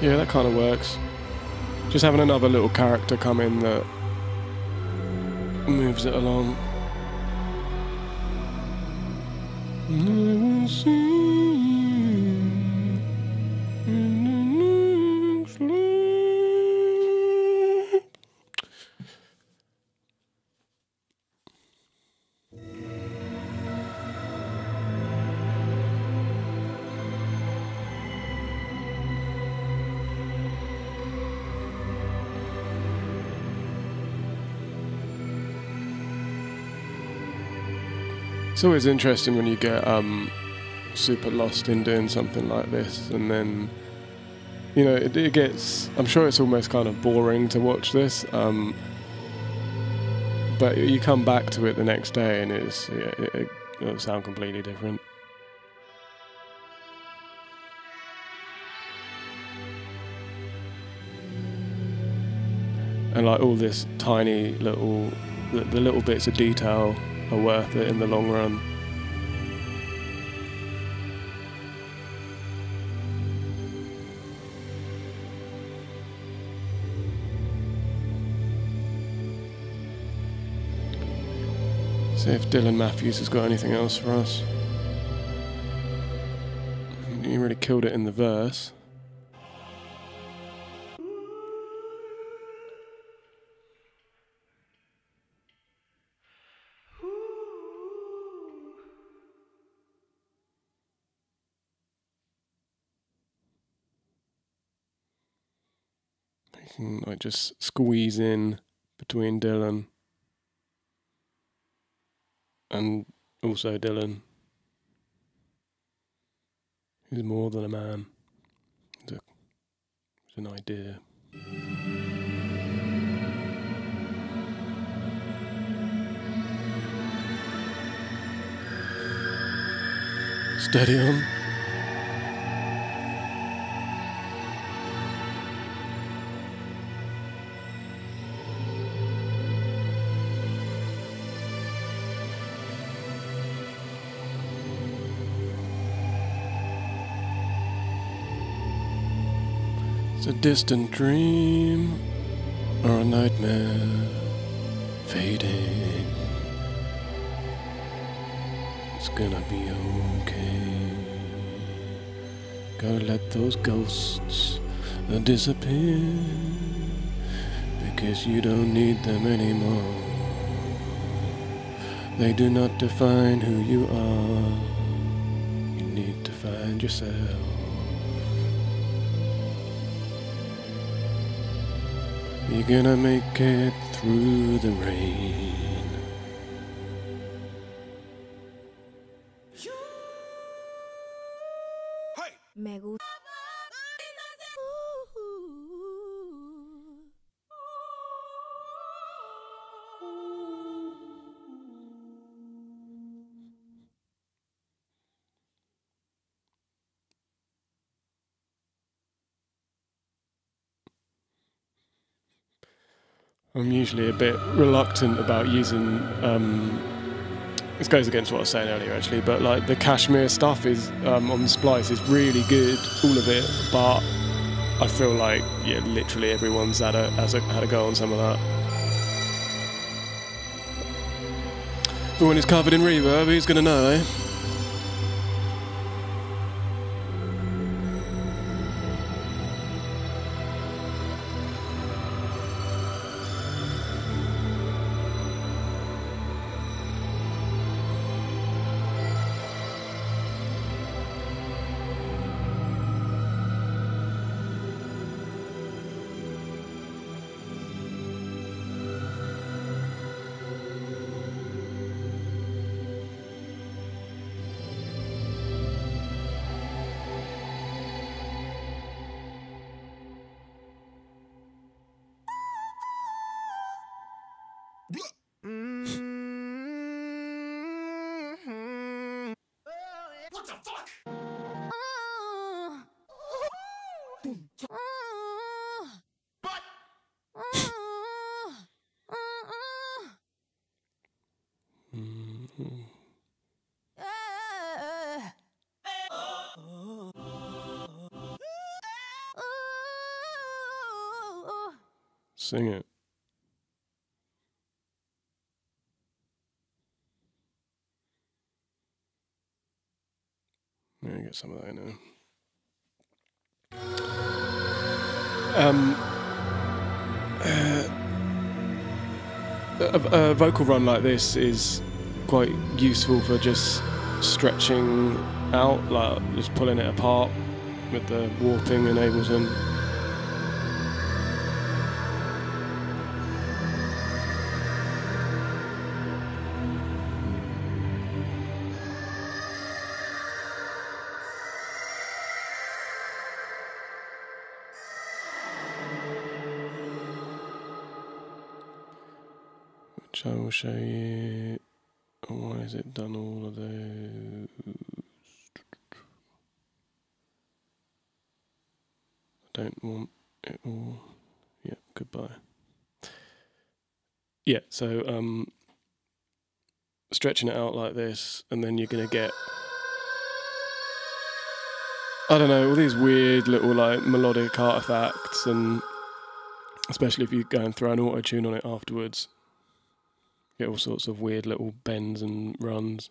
Yeah, that kind of works. Just having another little character come in that moves it along. It's always interesting when you get um, super lost in doing something like this, and then you know it, it gets. I'm sure it's almost kind of boring to watch this, um, but you come back to it the next day, and it's yeah, it, it'll sound completely different. And like all this tiny little, the, the little bits of detail are worth it in the long run. See if Dylan Matthews has got anything else for us. He really killed it in the verse. Just squeeze in between Dylan and also Dylan. He's more than a man. He's, a, an idea. Steady on. A distant dream or a nightmare fading. It's gonna be okay. Gotta let those ghosts disappear because you don't need them anymore. They do not define who you are. You need to find yourself. You're gonna make it through the rain. I'm usually a bit reluctant about using. Um, this goes against what I was saying earlier, actually, but like the cashmere stuff is um, on the Splice is really good, all of it. But I feel like yeah, literally everyone's had a has a, had a go on some of that. But when it's covered in reverb, who's gonna know? Eh? A, a vocal run like this is quite useful for just stretching out, like just pulling it apart with the warping in Ableton. Which I will show you. Why has it done all of those? I don't want it all. Yeah, goodbye. Yeah, so um, stretching it out like this, and then you're gonna get. I don't know all these weird little like melodic artifacts, and especially if you go and throw an auto tune on it afterwards, get all sorts of weird little bends and runs.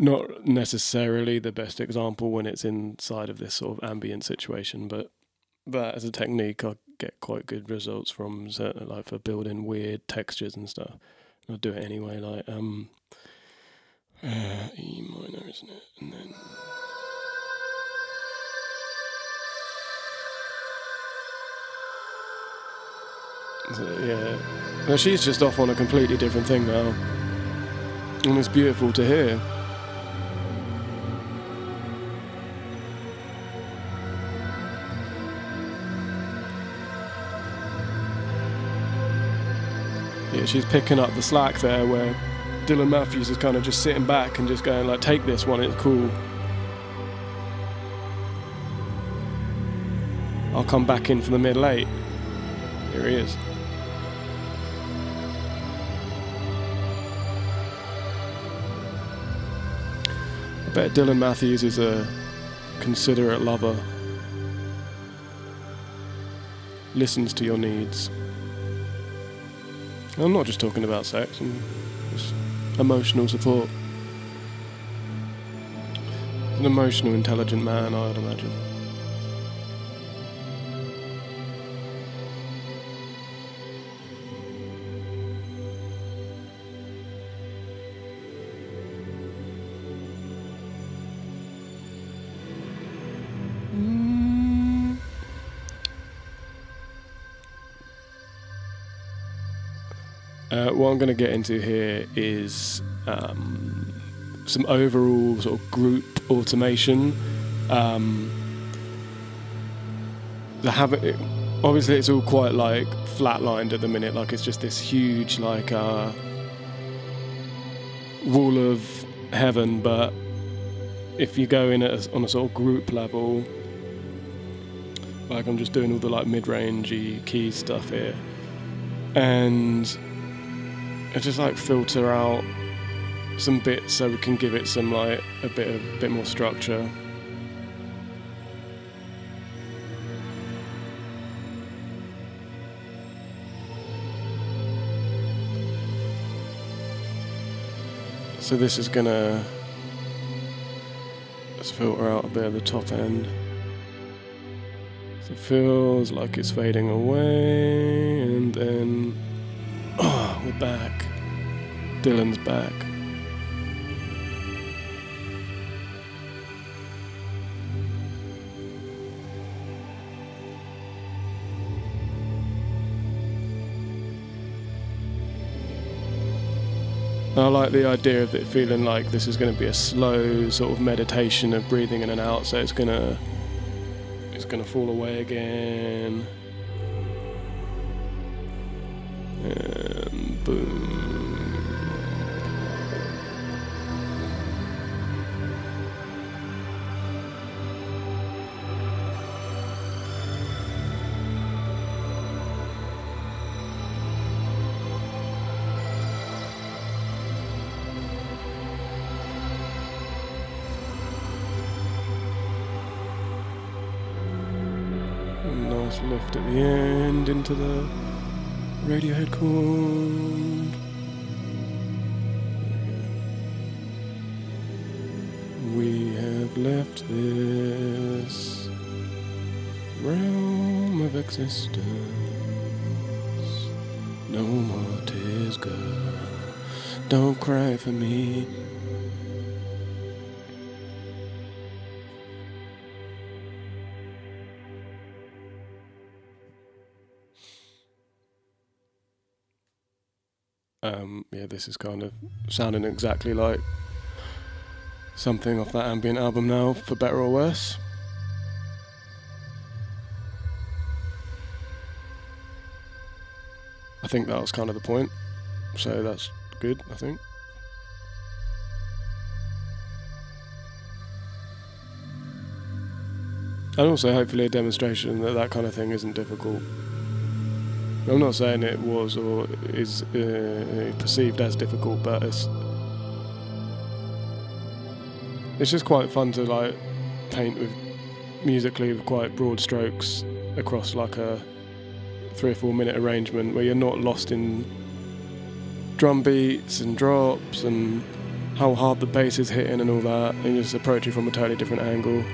Not necessarily the best example when it's inside of this sort of ambient situation, but that as a technique, I get quite good results from, certainly like for building weird textures and stuff. I'll do it anyway, like um, uh, E minor, isn't it? And then. Yeah. Now she's just off on a completely different thing now. And it's beautiful to hear. Yeah, she's picking up the slack there where Dylan Matthews is kind of just sitting back and just going like, take this one, it's cool. I'll come back in for the middle eight. Here he is. I bet Dylan Matthews is a considerate lover. Listens to your needs. I'm not just talking about sex, I'm just emotional support. An emotional, intelligent man, I would imagine. Uh, what I'm going to get into here is um, some overall sort of group automation. Um, the it, obviously, it's all quite like flatlined at the minute. Like it's just this huge like uh, wall of heaven. But if you go in a, on a sort of group level, like I'm just doing all the like mid-rangey key stuff here, and I just like filter out some bits so we can give it some like a bit of bit more structure. So this is gonna let's filter out a bit of the top end. So it feels like it's fading away and then Oh, we're back. Dylan's back. I like the idea of it feeling like this is going to be a slow sort of meditation of breathing in and out. So it's gonna, it's gonna fall away again. And boom. left at the end into the Radiohead chord. We have left this realm of existence. No more tears, girl. Don't cry for me. This is kind of sounding exactly like something off that ambient album now, for better or worse. I think that was kind of the point, so that's good, I think. And also, hopefully, a demonstration that that kind of thing isn't difficult. I'm not saying it was or is uh, perceived as difficult, but it's it's just quite fun to like paint with musically with quite broad strokes across like a three or four minute arrangement where you're not lost in drum beats and drops and how hard the bass is hitting and all that, and you just approach it from a totally different angle.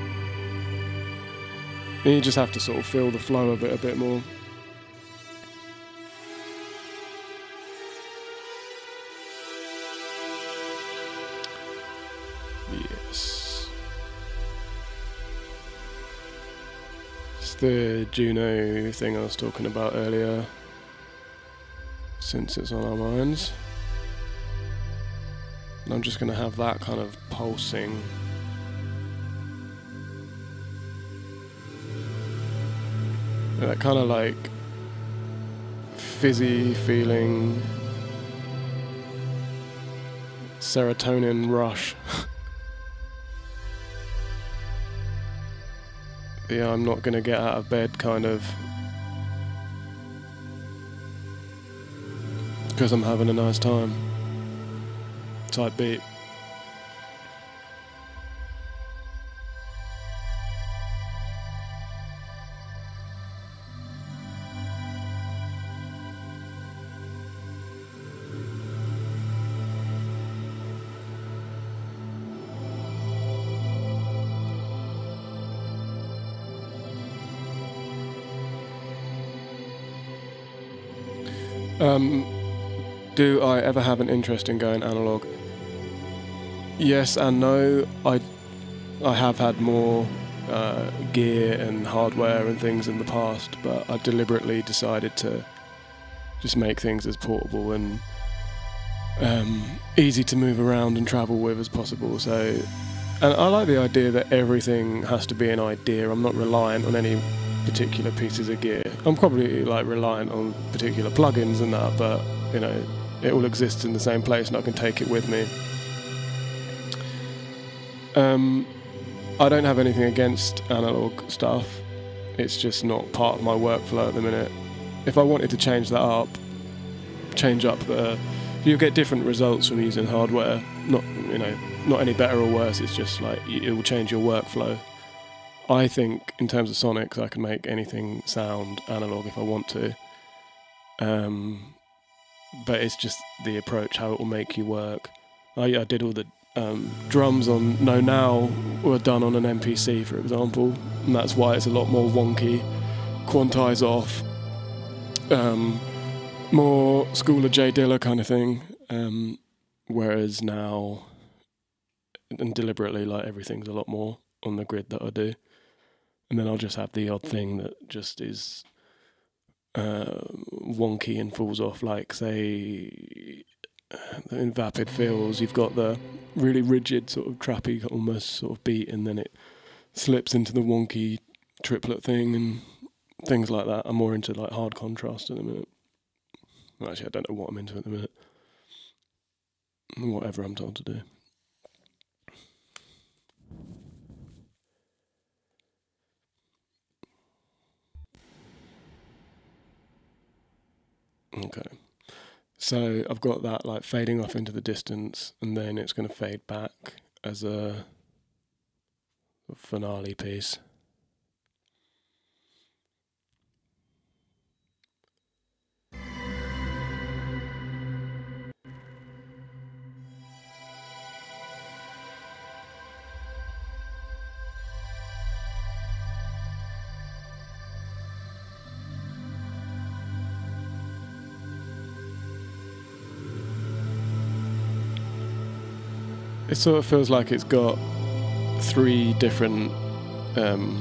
And you just have to sort of feel the flow of it a bit more. The Juno thing I was talking about earlier, since it's on our minds. And I'm just going to have that kind of pulsing. That kind of like fizzy feeling, serotonin rush. yeah, I'm not going to get out of bed kind of. Because I'm having a nice time. Type beat. Um, do I ever have an interest in going analog? Yes and no. I I have had more uh, gear and hardware and things in the past, but I deliberately decided to just make things as portable and um, easy to move around and travel with as possible. So, and I like the idea that everything has to be an idea. I'm not reliant on any particular pieces of gear. I'm probably like reliant on particular plugins and that, but you know, it all exists in the same place and I can take it with me. Um, I don't have anything against analog stuff. It's just not part of my workflow at the minute. If I wanted to change that up, change up the, you'll get different results from using hardware. Not you know, not any better or worse. It's just like it will change your workflow. I think in terms of sonics, I can make anything sound analog if I want to. Um, but it's just the approach, how it will make you work. I, I did all the um, drums on No Now were done on an MPC, for example, and that's why it's a lot more wonky, quantize off, um, more School of J Dilla kind of thing. Um, whereas now, and deliberately, like everything's a lot more on the grid that I do and then I'll just have the odd thing that just is uh, wonky and falls off. Like say, in Vapid Feels, you've got the really rigid sort of trappy, almost sort of beat, and then it slips into the wonky triplet thing and things like that. I'm more into like hard contrast at the minute. Actually, I don't know what I'm into at the minute. Whatever I'm told to do. Okay. So I've got that like fading off into the distance, and then it's going to fade back as a finale piece. It sort of feels like it's got three different um,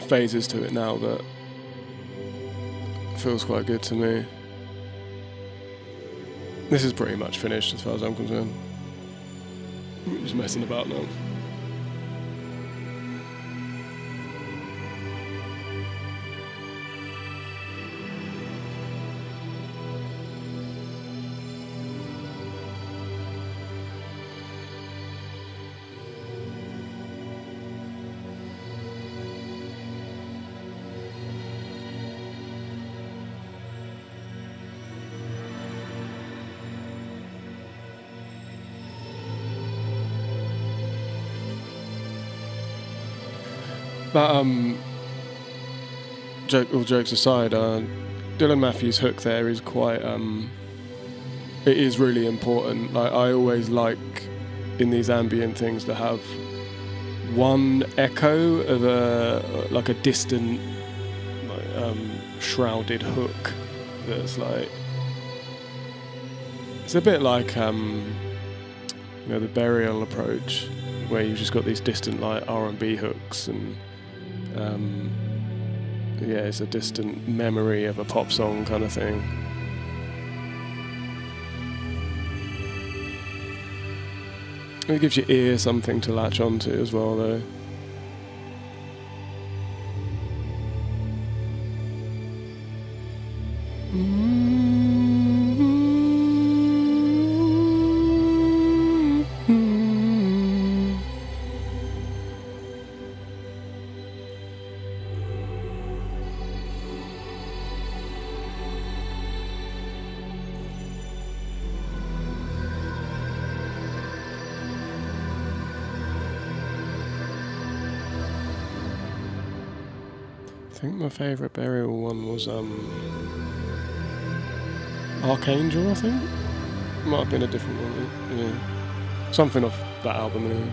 phases to it now that feels quite good to me. This is pretty much finished as far as I'm concerned. We're just messing about now. But um, joke all jokes aside, uh, Dylan Matthews' hook there is quite um, it is really important. Like I always like in these ambient things to have one echo of a like a distant um, shrouded hook that's like it's a bit like um, you know the Burial approach where you've just got these distant like R&B hooks and um, yeah, it's a distant memory of a pop song kind of thing. It gives your ear something to latch onto as well, though. Favourite Burial one was um, Archangel, I think. Might have been a different one. Yeah. Something off that album. Anyway.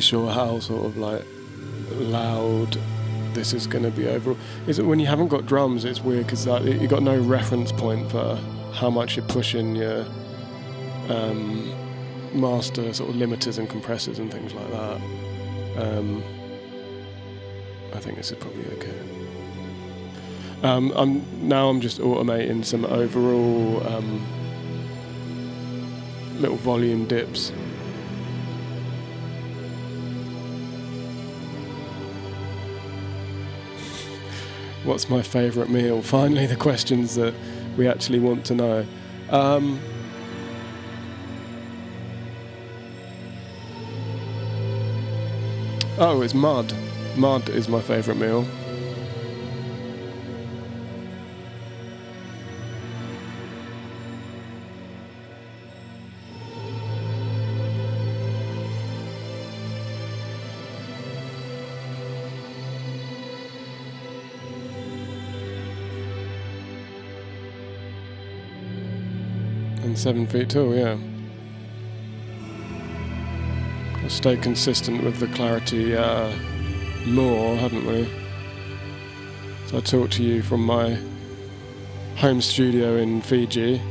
Sure how sort of like loud this is going to be overall. Is it when you haven't got drums? It's weird because like, you got no reference point for how much you're pushing your um, master sort of limiters and compressors and things like that. Um, I think this is probably okay. Um, I'm now I'm just automating some overall um, little volume dips. What's my favourite meal? Finally, the questions that we actually want to know. Um, oh, it's mud. Mud is my favourite meal. Seven feet tall, yeah. We'll stay consistent with the clarity uh, lore, haven't we? So I talk to you from my home studio in Fiji.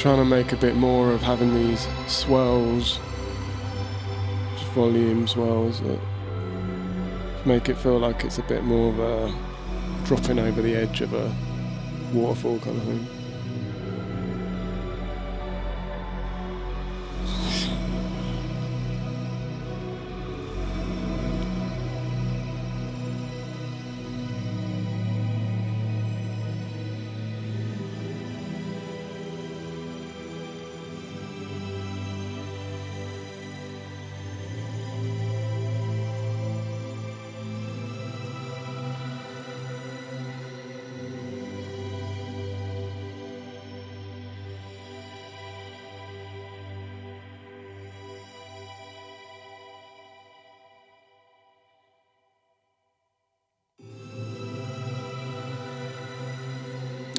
Trying to make a bit more of having these swells, just volume swells that make it feel like it's a bit more of a dropping over the edge of a waterfall kind of thing.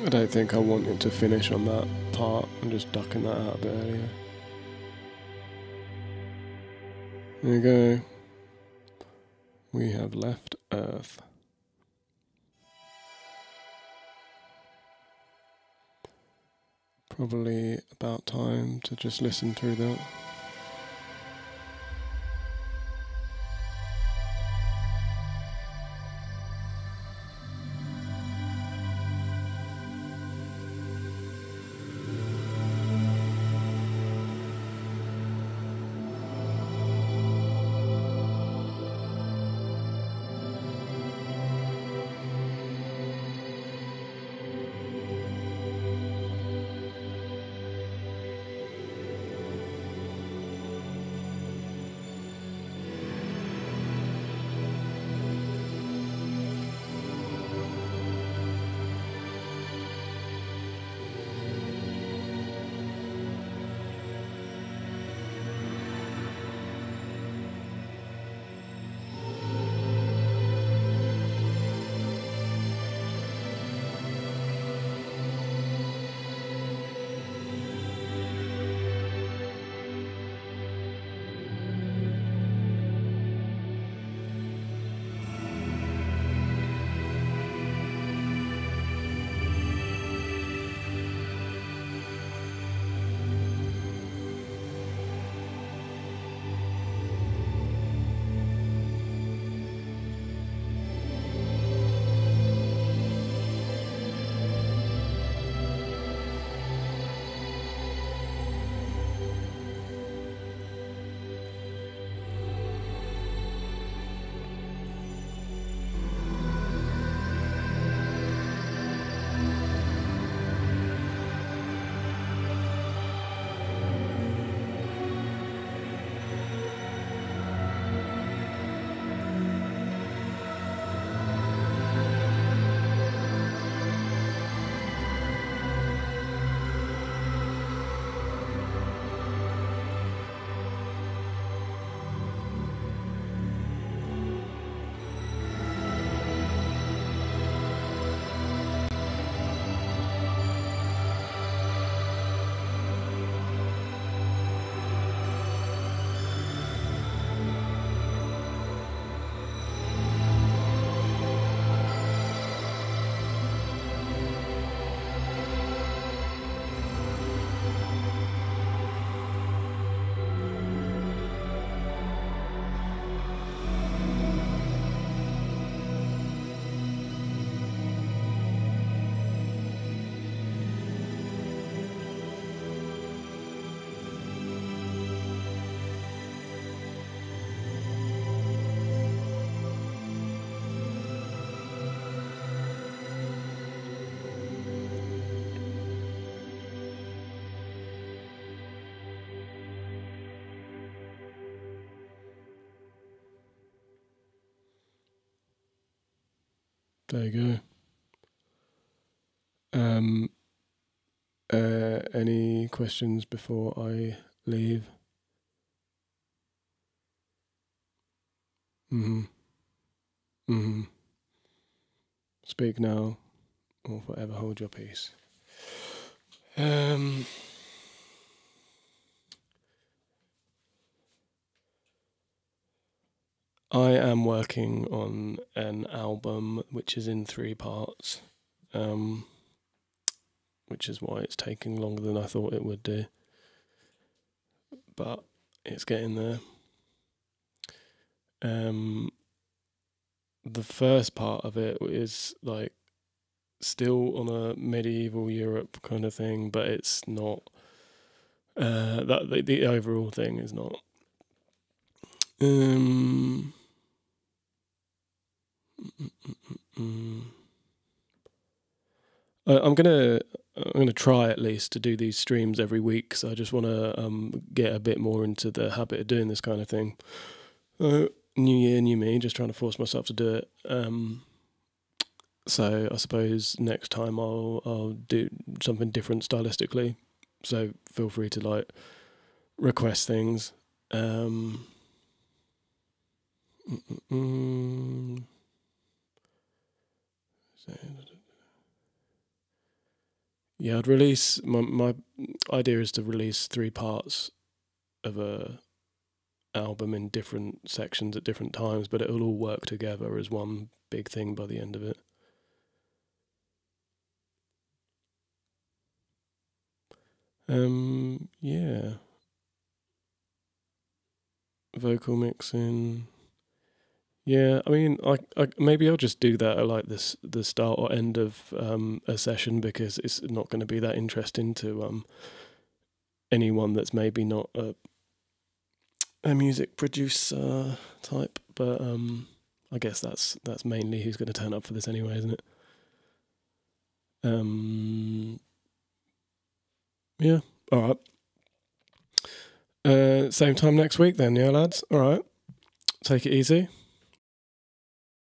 I don't think I wanted to finish on that part. I'm just ducking that out a bit earlier. There you go. We have left Earth. Probably about time to just listen through that. There you go. Um, uh, any questions before I leave? Hmm. Hmm. Speak now, or forever hold your peace. Um. I am working on an album which is in three parts. Um, which is why it's taking longer than I thought it would do. But it's getting there. Um, the first part of it is like still on a medieval Europe kind of thing, but it's not. Uh, that the, the overall thing is not. Um. I'm gonna I'm gonna try at least to do these streams every week. So I just want to um, get a bit more into the habit of doing this kind of thing. Uh, new year, new me. Just trying to force myself to do it. Um, so I suppose next time I'll I'll do something different stylistically. So feel free to like request things. Um, mm, mm, mm. Yeah, I'd release my my idea is to release three parts of a album in different sections at different times, but it'll all work together as one big thing by the end of it. Um, yeah. Vocal mixing. Yeah, I mean, I maybe I'll just do that at like this the start or end of um a session because it's not going to be that interesting to um anyone that's maybe not a a music producer type, but um I guess that's that's mainly who's going to turn up for this anyway, isn't it? Um yeah, all right. Uh same time next week then, yeah lads. All right. Take it easy.